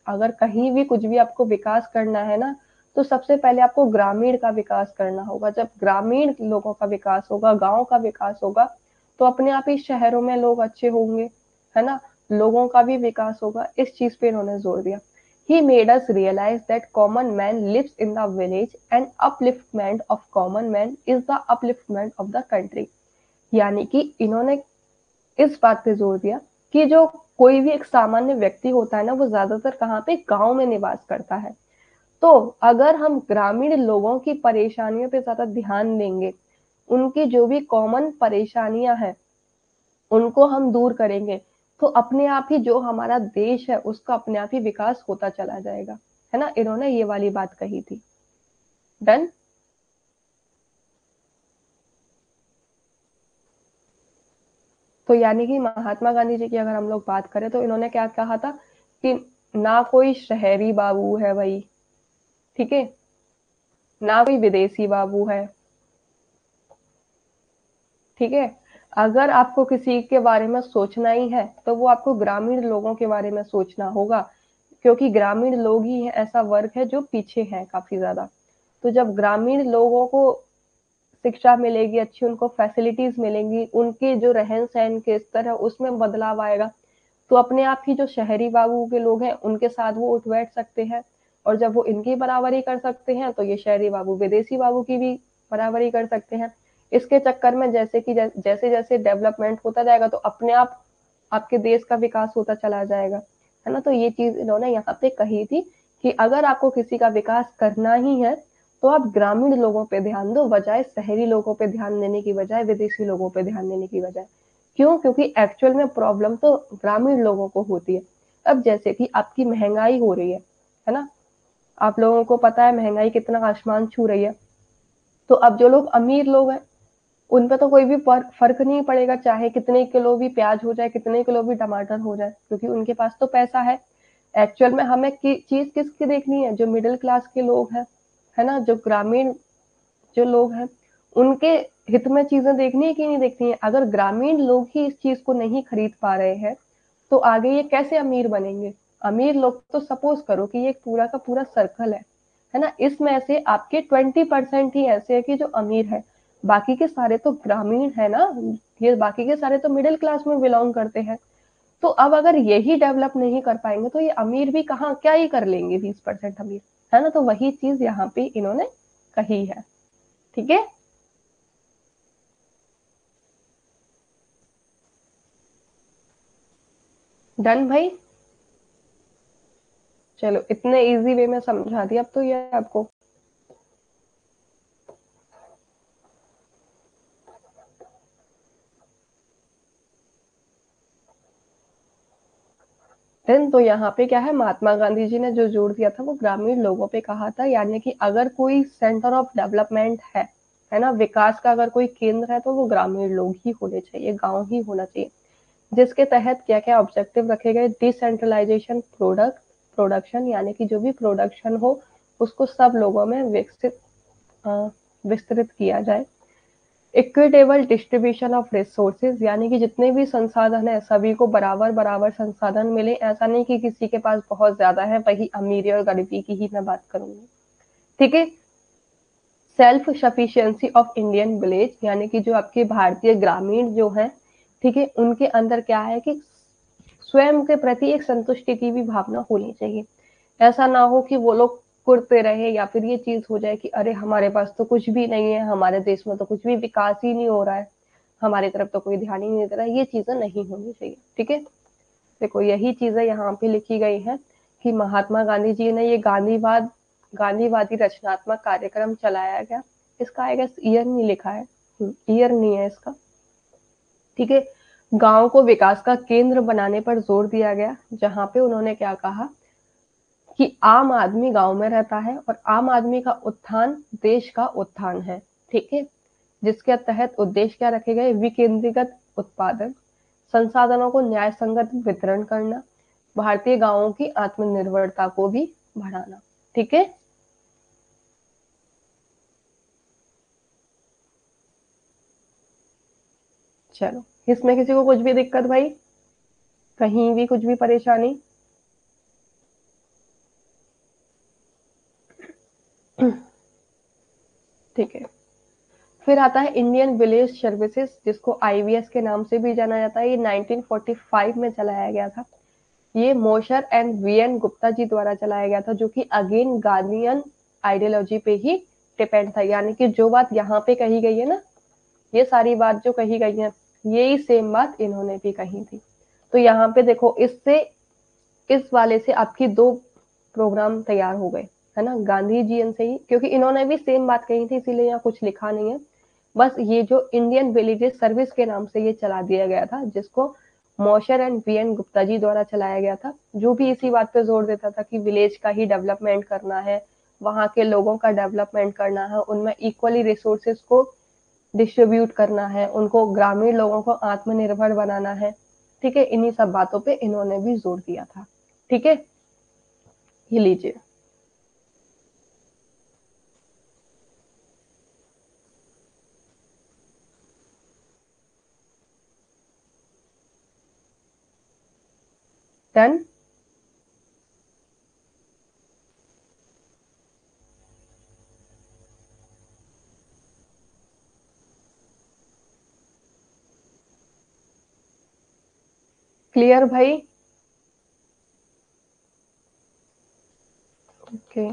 अगर कहीं भी कुछ भी आपको विकास करना है ना तो सबसे पहले आपको ग्रामीण का विकास करना होगा। जब ग्रामीण लोगों का विकास होगा, गाँव का विकास होगा तो अपने आप ही शहरों में लोग अच्छे होंगे, है ना? लोगों का भी विकास होगा, इस चीज़ पे इन्होंने ज़ोर दिया। He made us realise that common man lives in the village and upliftment of common man is the upliftment of the country यानी कि इन्होंने इस बात पे ज़ोर दिया कि जो कोई भी एक सामान्य व्यक्ति होता है ना, वो ज़्यादातर कहाँ पे? गाँव में निवास करता है। तो अगर हम ग्रामीण लोगों की परेशानियों पे ज़्यादा ध्यान देंगे उनकी जो भी कॉमन परेशानियाँ हैं, उनको हम दूर करेंगे। तो अपने आप ही जो हमारा देश है, उसका अपने आप ही विकास होता चला जाएगा। है ना? इन्होंने ये वाली बात कही थी। डन तो यानी कि महात्मा गांधी जी की अगर हम लोग बात करें तो इन्होंने क्या कहा था कि ना कोई शहरी बाबू है भाई, ठीक है? ना कोई विदेशी बाबू है। ठीक है? अगर आपको किसी के बारे में सोचना ही है तो वो आपको ग्रामीण लोगों के बारे में सोचना होगा, क्योंकि ग्रामीण लोग ही ऐसा वर्ग है जो पीछे है काफ़ी ज़्यादा। तो जब ग्रामीण लोगों को शिक्षा मिलेगी, अच्छी उनको फैसिलिटीज़ मिलेंगी, उनके जो रहन सहन के स्तर है, उसमें बदलाव आएगा तो अपने आप ही जो शहरी बाबू के लोग हैं, उनके साथ वो उठ बैठ सकते हैं, और जब वो इनकी बराबरी कर सकते हैं तो ये शहरी बाबू, विदेशी बाबू की भी बराबरी कर सकते हैं। इसके चक्कर में जैसे कि जैसे जैसे डेवलपमेंट होता जाएगा तो अपने आप, आपके देश का विकास होता चला जाएगा। है ना? तो ये चीज़ इन्होंने यहाँ पे कही थी कि अगर आपको किसी का विकास करना ही है तो आप ग्रामीण लोगों पे ध्यान दो, बजाय शहरी लोगों पे ध्यान देने की बजाय, विदेशी लोगों पे ध्यान देने की बजाय। क्यों? क्योंकि एक्चुअल में प्रॉब्लम तो ग्रामीण लोगों को होती है। अब जैसे कि आपकी महँगाई हो रही है है ना? आप लोगों को पता है महँगाई कितना आसमान छू रही है। तो अब जो लोग अमीर लोग हैं उन पे तो कोई भी फ़र्क नहीं पड़ेगा चाहे कितने किलो भी प्याज हो जाए कितने किलो भी टमाटर हो जाए क्योंकि उनके पास तो पैसा है। एक्चुअल में हमें की, चीज़ किसकी देखनी है? जो मिडिल क्लास के लोग हैं है ना? जो ग्रामीण जो लोग हैं उनके हित में चीज़ें देखनी है कि नहीं देखनी है? अगर ग्रामीण लोग ही इस चीज़ को नहीं खरीद पा रहे हैं तो आगे ये कैसे अमीर बनेंगे? अमीर लोग तो सपोज़ करो कि ये पूरा का पूरा सर्कल है है ना? इसमें से आपके ट्वेंटी परसेंट ही ऐसे है कि जो अमीर है। बाकी के सारे तो ग्रामीण है ना? ये बाकी के सारे तो मिडिल क्लास में बिलोंग करते हैं। तो अब अगर यही डेवलप नहीं कर पाएँगे तो ये अमीर भी कहाँ, क्या ही कर लेंगे बीस परसेंट अमीर? है ना? तो वही चीज़ यहाँ पे इन्होंने कही है। ठीक है? डन भाई? चलो, इतने इजी वे में समझा दिया अब तो ये आपको। देन तो यहाँ पे क्या है, महात्मा गांधी जी ने जो ज़ोर दिया था, वो ग्रामीण लोगों पे कहा था, यानी कि अगर कोई सेंटर ऑफ़ डेवलपमेंट है है ना, विकास का अगर कोई केंद्र है तो वो ग्रामीण लोग ही होने चाहिए, गाँव ही होना चाहिए। जिसके तहत क्या क्या ऑब्जेक्टिव रखे गए डिसेंट्रलाइजेशन प्रोडक्ट प्रोडक्शन यानी कि जो भी प्रोडक्शन हो, उसको सब लोगों में विकसित विस्तृत किया जाए। इक्विटेबल डिस्ट्रीब्यूशन ऑफ़ रिसोर्सेज यानी कि जितने भी संसाधन है, सभी को बराबर बराबर संसाधन मिले। ऐसा नहीं कि किसी के पास बहुत ज़्यादा है, वही अमीरी और गरीबी की ही मैं बात करूँगी। ठीक है? Self sufficiency of Indian village यानी कि जो आपके भारतीय ग्रामीण जो है, ठीक है, उनके अंदर क्या है कि स्वयं के प्रति एक संतुष्टि की भी भावना होनी चाहिए। ऐसा ना हो कि वो लोग कुरते रहे या फिर ये चीज़ हो जाए कि अरे हमारे पास तो कुछ भी नहीं है हमारे देश में तो कुछ भी विकास ही नहीं हो रहा है हमारी तरफ़ तो कोई ध्यान ही नहीं दे रहा ये चीज़ें नहीं होनी चाहिए ठीक है? देखो यही चीज़ें यहाँ पे लिखी गई है कि महात्मा गांधी जी ने ये गांधीवाद गांधीवादी रचनात्मक कार्यक्रम चलाया गया इसका आई गेस ईयर नहीं लिखा है ईयर हम्म, नहीं है इसका ठीक है? गाँव को विकास का केंद्र बनाने पर ज़ोर दिया गया जहाँ पे उन्होंने क्या कहा? कि आम आदमी गाँव में रहता है और आम आदमी का उत्थान देश का उत्थान है, ठीक है? जिसके तहत उद्देश्य क्या रखे गए? विकेंद्रीगत उत्पादन, संसाधनों को न्याय संगत वितरण करना, भारतीय गाँवों की आत्मनिर्भरता को भी बढ़ाना, ठीक है? चलो, इसमें किसी को कुछ भी दिक्कत, भाई? कहीं भी कुछ भी परेशानी ठीक है फिर आता है इंडियन विलेज सर्विसेज़ जिसको आईवीएस के नाम से भी जाना जाता है। ये 1945 में चलाया गया था। ये Mosher and V N Gupta ji द्वारा चलाया गया था, जो कि अगेन गांधीयन आइडियोलॉजी पे ही डिपेंड था। यानी कि जो बात यहाँ पे कही गई है ना, ये सारी बात जो कही गई है, यही सेम बात इन्होंने भी कही थी। तो यहाँ पे देखो, इससे, इस वाले से आपकी दो प्रोग्राम तैयार हो गए, है ना? गांधी जी से ही, क्योंकि इन्होंने भी सेम बात कही थी, इसीलिए यहाँ कुछ लिखा नहीं है। बस ये जो इंडियन विलेजेस सर्विस के नाम से ये चला दिया गया था, जिसको Mosher and V N Gupta ji द्वारा चलाया गया था, जो भी इसी बात पे ज़ोर देता था कि विलेज का ही डेवलपमेंट करना है, वहाँ के लोगों का डेवलपमेंट करना है, उनमें इक्वली रिसोर्सेज को डिस्ट्रीब्यूट करना है, उनको ग्रामीण लोगों को आत्मनिर्भर बनाना है, ठीक है? इन्हीं सब बातों पे इन्होंने भी ज़ोर दिया था, ठीक है? ये लीजिए। Done? क्लियर भाई ओके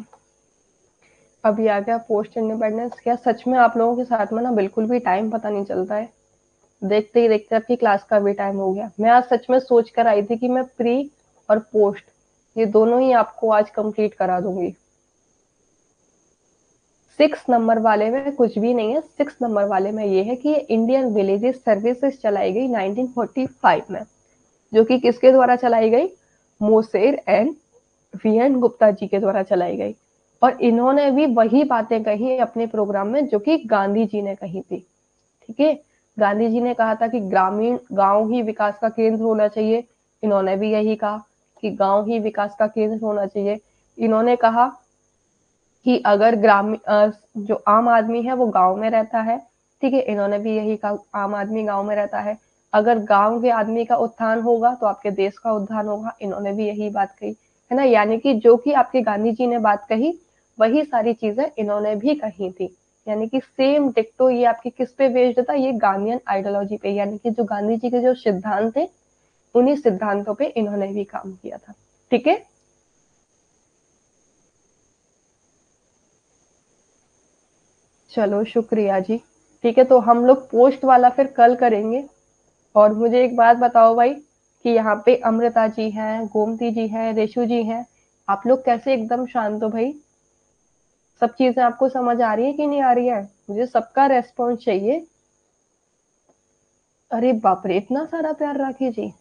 अभी आ गया, पोस्ट इंडिपेंडेंस क्या सच में आप लोगों के साथ में ना बिल्कुल भी टाइम पता नहीं चलता है। देखते ही देखते आपकी क्लास का भी टाइम हो गया। मैं आज सच में सोच कर आई थी कि मैं प्री और पोस्ट ये दोनों ही आपको आज कंप्लीट करा दूँगी। सिक्स नंबर वाले में कुछ भी नहीं है। सिक्स नंबर वाले में ये है कि ये इंडियन विलेजेस सर्विसेज़ चलाई गई 1945 में, जो कि किसके द्वारा चलाई गई? Moser and V N Gupta ji के द्वारा चलाई गई। और इन्होंने भी वही बातें कही अपने प्रोग्राम में, जो कि गांधी जी ने कही थी। ठीक है? गांधी जी ने कहा था कि ग्रामीण गाँव ही विकास का केंद्र होना चाहिए। इन्होंने भी यही कहा कि गाँव ही विकास का केंद्र होना चाहिए। इन्होंने कहा कि अगर ग्रामीण जो आम आदमी है वो गाँव में रहता है, ठीक है, इन्होंने भी यही कहा, आम आदमी गाँव में रहता है। अगर गाँव के आदमी का उत्थान होगा तो आपके देश का उत्थान होगा, इन्होंने भी यही बात कही। है ना? यानी कि जो कि आपके गांधी जी ने बात कही, वही सारी चीज़ें इन्होंने भी कही थी। यानी कि सेम टिकटो ये आपके किस पे बेस्ड था? ये गांधीयन आइडियोलॉजी पे, यानी कि जो गांधी जी के जो सिद्धांत थे, उन्हीं सिद्धांतों पे इन्होंने भी काम किया था। ठीक है? चलो, शुक्रिया जी। ठीक है तो हम लोग पोस्ट वाला फिर कल करेंगे। और मुझे एक बात बताओ भाई, कि यहाँ पे अमृता जी हैं, गोमती जी हैं रेशु जी हैं, आप लोग कैसे एकदम शांत हो भाई? सब चीज़ें आपको समझ आ रही है कि नहीं आ रही है? मुझे सबका रेस्पॉन्स चाहिए। अरे बाप रे इतना सारा प्यार राखी जी।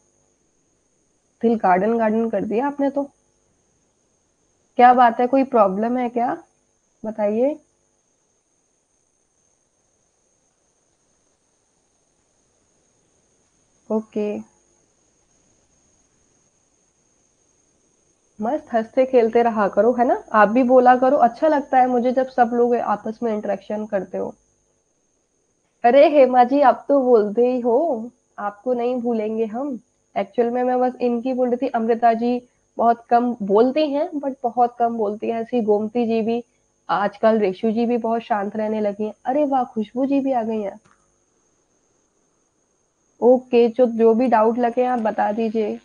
दिल गार्डन गार्डन कर दिया आपने तो। क्या बात है? कोई प्रॉब्लम है क्या? बताइए। ओके मस्त हँसते खेलते रहा करो, है ना? आप भी बोला करो अच्छा लगता है मुझे जब सब लोग आपस में इंटरेक्शन करते हो। अरे हेमा जी, आप तो बोलते ही हो। आपको नहीं भूलेंगे हम। एक्चुअल में मैं बस इनकी बोल रही थी, अमृता जी बहुत कम बोलती हैं बट बहुत कम बोलती हैं। ऐसी गोमती जी भी, आजकल रेशु जी भी बहुत शांत रहने लगी हैं। अरे वाह, खुशबू जी भी आ गई हैं। ओके जो जो भी डाउट लगे आप बता दीजिए।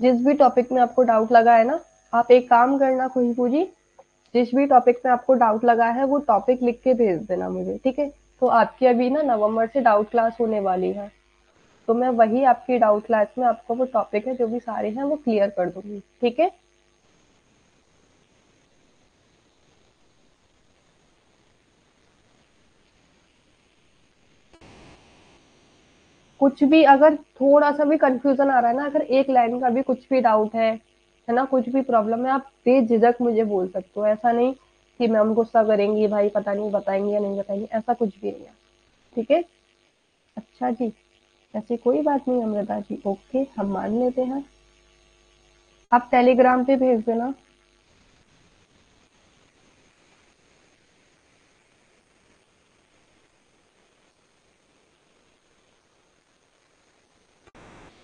जिस भी टॉपिक में आपको डाउट लगा है ना, आप एक काम करना खुशबू जी, जिस भी टॉपिक में आपको डाउट लगा है, वो टॉपिक लिख के भेज देना मुझे, ठीक है? तो आपकी अभी ना नवंबर से डाउट क्लास होने वाली है। तो मैं वही आपकी डाउट क्लास में आपको वो टॉपिक है, जो भी सारे हैं, वो क्लियर कर दूँगी, ठीक है? कुछ भी अगर थोड़ा सा भी कंफ्यूजन आ रहा है ना, अगर एक लाइन का भी कुछ भी डाउट है है ना, कुछ भी प्रॉब्लम है, आप बेझिझक मुझे बोल सकते हो। ऐसा नहीं कि मैम गुस्सा करेंगी, भाई पता नहीं बताएँगे या नहीं बताएँगे, ऐसा कुछ भी नहीं है। ठीक है? अच्छा जी, ऐसी कोई बात नहीं, अमृता जी। ओके हम मान लेते हैं। आप टेलीग्राम पे भेज देना।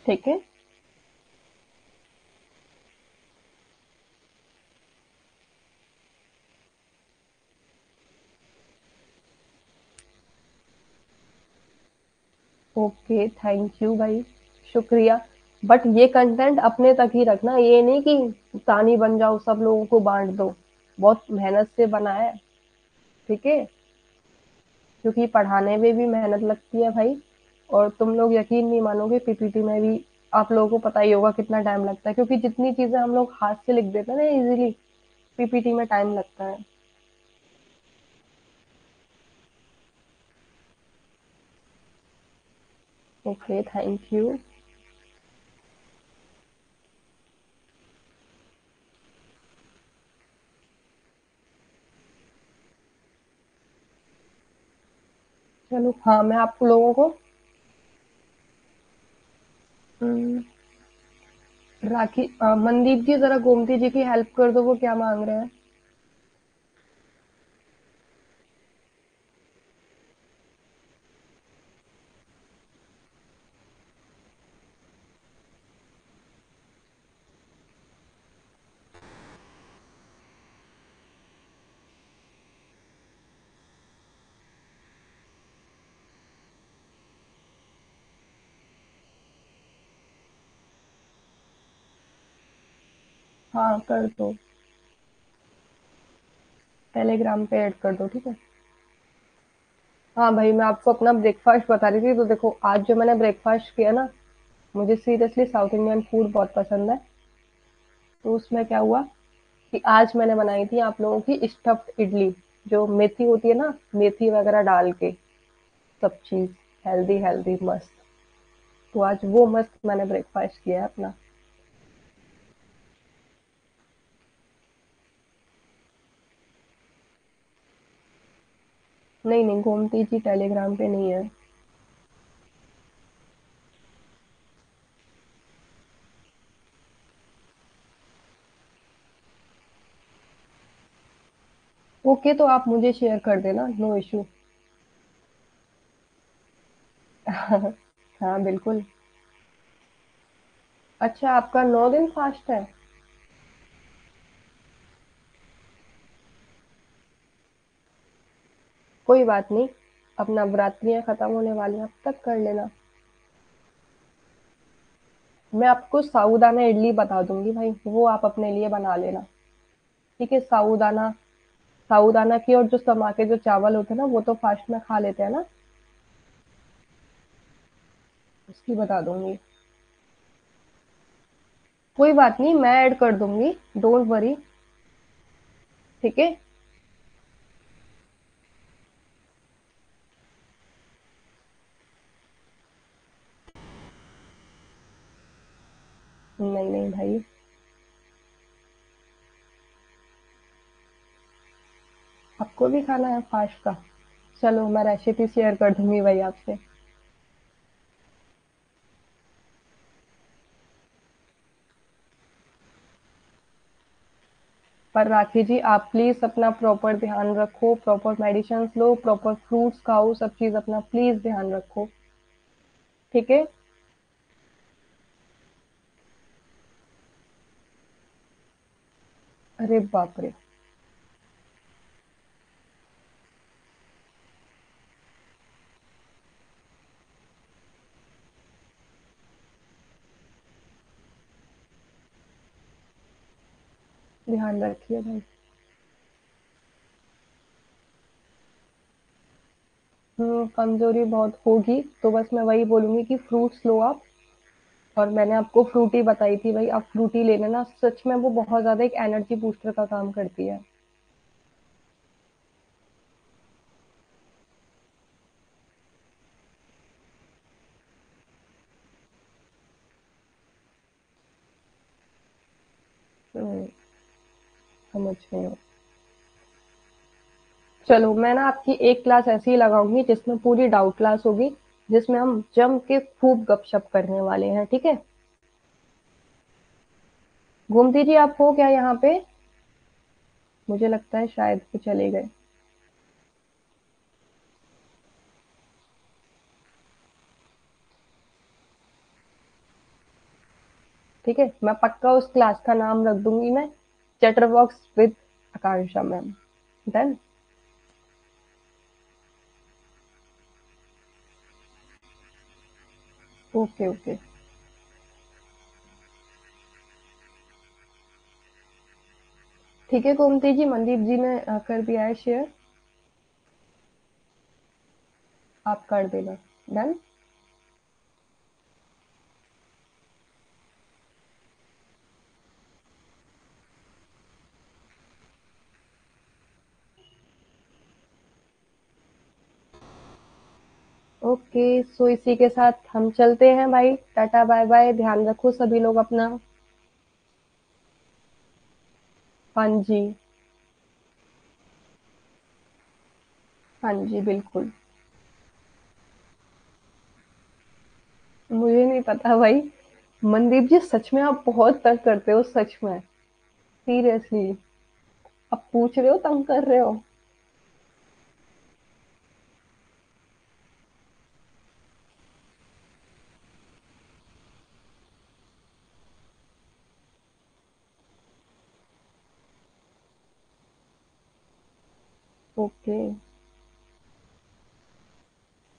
ठीक है। ओके थैंक यू भाई, शुक्रिया। बट ये कंटेंट अपने तक ही रखना, ये नहीं कि तानी बन जाओ, सब लोगों को बांट दो। बहुत मेहनत से बना है, ठीक है? क्योंकि पढ़ाने में भी मेहनत लगती है भाई। और तुम लोग यकीन नहीं मानोगे पीपीटी में भी आप लोगों को पता ही होगा कितना टाइम लगता है, क्योंकि जितनी चीज़ें हम लोग हाथ से लिख देते हैं ना इजीली पीपीटी में टाइम लगता है। ओके थैंक यू चलो हाँ मैं आप लोगों को राखी मनदीप जी, जरा गोमती जी की हेल्प कर दो, वो क्या मांग रहे हैं? हाँ कर दो। टेलीग्राम पे ऐड कर दो, ठीक है? हाँ भाई, मैं आपको अपना ब्रेकफास्ट बता रही थी। तो देखो, आज जो मैंने ब्रेकफास्ट किया ना, मुझे सीरियसली साउथ इंडियन फ़ूड बहुत पसंद है। तो उसमें क्या हुआ कि आज मैंने बनाई थी आप लोगों की स्टफ्ड इडली, जो मेथी होती है ना, मेथी वगैरह डाल के। सब चीज़ हेल्दी हेल्दी मस्त। तो आज वो मस्त मैंने ब्रेकफास्ट किया है अपना। नहीं नहीं गोमती जी टेलीग्राम पे नहीं है। ओके तो आप मुझे शेयर कर देना नो इशू हाँ बिल्कुल। अच्छा आपका नौ दिन फास्ट है? कोई बात नहीं अब नवरात्रियाँ खत्म होने वाली हैं, अब तक कर लेना। मैं आपको साबूदाना इडली बता दूँगी भाई, वो आप अपने लिए बना लेना। ठीक है, साबूदाना साबूदाना की और जो समा के जो चावल होते हैं ना, वो तो फास्ट में खा लेते हैं ना। उसकी बता दूँगी। कोई बात नहीं, मैं ऐड कर दूँगी, डोंट वरी। ठीक है? नहीं नहीं भाई। आपको भी खाना है फास्ट का? चलो, मैं रेसिपी शेयर कर दूँगी भाई आपसे। पर राखी जी, आप प्लीज़ अपना प्रॉपर ध्यान रखो प्रॉपर मेडिसिन लो प्रॉपर फ्रूट्स खाओ, सब चीज़ अपना प्लीज़ ध्यान रखो। ठीक है? अरे बाप रे। ध्यान रखिए भाई। हम्म कमज़ोरी बहुत होगी तो बस मैं वही बोलूँगी कि फ्रूट्स लो आप। और मैंने आपको फ्रूटी बताई थी भाई। आप फ्रूटी ले लेना सच में वो बहुत ज़्यादा एक एनर्जी बूस्टर का काम करती है। हम्म, समझ गई हूँ। चलो मैं ना आपकी एक क्लास ऐसी ही लगाऊँगी जिसमें पूरी डाउट क्लास होगी। जिसमें हम जम के खूब गपशप करने वाले हैं, ठीक है? गोमती जी, आप हो क्या यहाँ पे? मुझे लगता है शायद वो चले गए। ठीक है, मैं पक्का उस क्लास का नाम रख दूँगी मैं chatterbox with Akanksha ma'am. Done? Okay okay ठीक है गोमती जी मनदीप जी ने कर दिया है शेयर आप कर देना। डन ओके सो इसी के साथ हम चलते हैं भाई। टाटा बाय बाय ध्यान रखो सभी लोग अपना। हाँ जी। हाँ जी, बिल्कुल। मुझे नहीं पता भाई। मनदीप जी, सच में आप बहुत तंग करते हो, सच में। सीरियसली आप पूछ रहे हो, तंग कर रहे हो? ओके।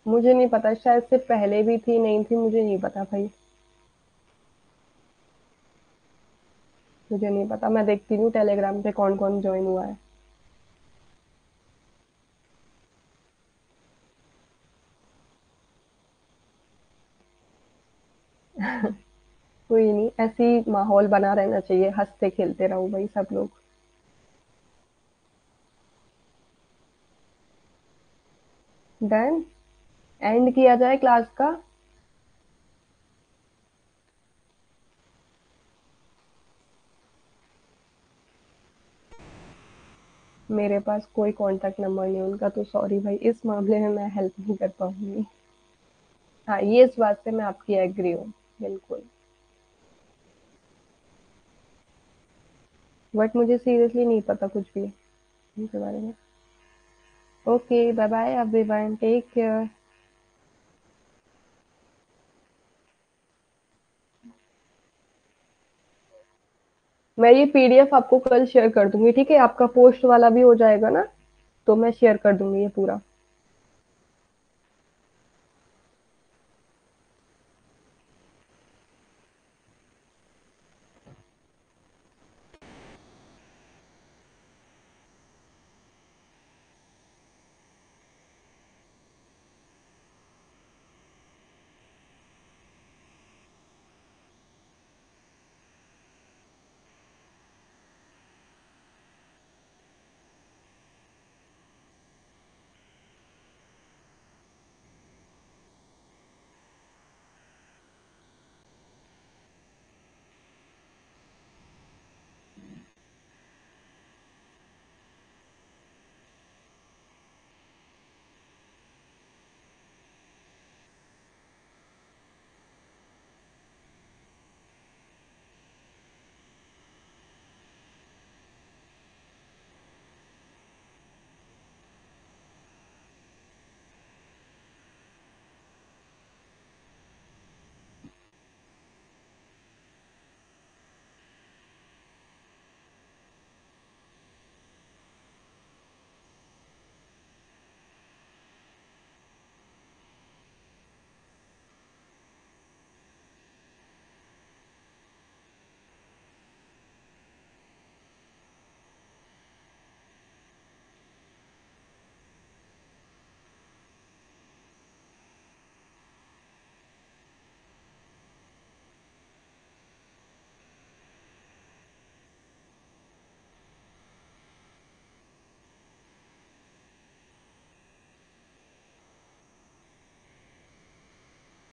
मुझे नहीं पता, शायद इससे पहले भी थी, नहीं थी, मुझे नहीं पता भाई। मुझे नहीं पता, मैं देखती हूँ टेलीग्राम पे कौन कौन ज्वाइन हुआ है। कोई नहीं, ऐसी माहौल बना रहना चाहिए, हँसते खेलते रहो भाई सब लोग। डन एंड किया जाए क्लास का। मेरे पास कोई कांटेक्ट नंबर नहीं, उनका तो सॉरी भाई, इस मामले में मैं हेल्प नहीं कर पाऊँगी। हाँ ये इस बात से मैं आपकी एग्री हूँ, बिल्कुल। बट मुझे सीरियसली नहीं पता कुछ भी उनके बारे में। Okay bye bye everyone take care मैं ये पीडीएफ आपको कल शेयर कर दूँगी, ठीक है? आपका पोस्ट वाला भी हो जाएगा ना? तो मैं शेयर कर दूँगी ये पूरा।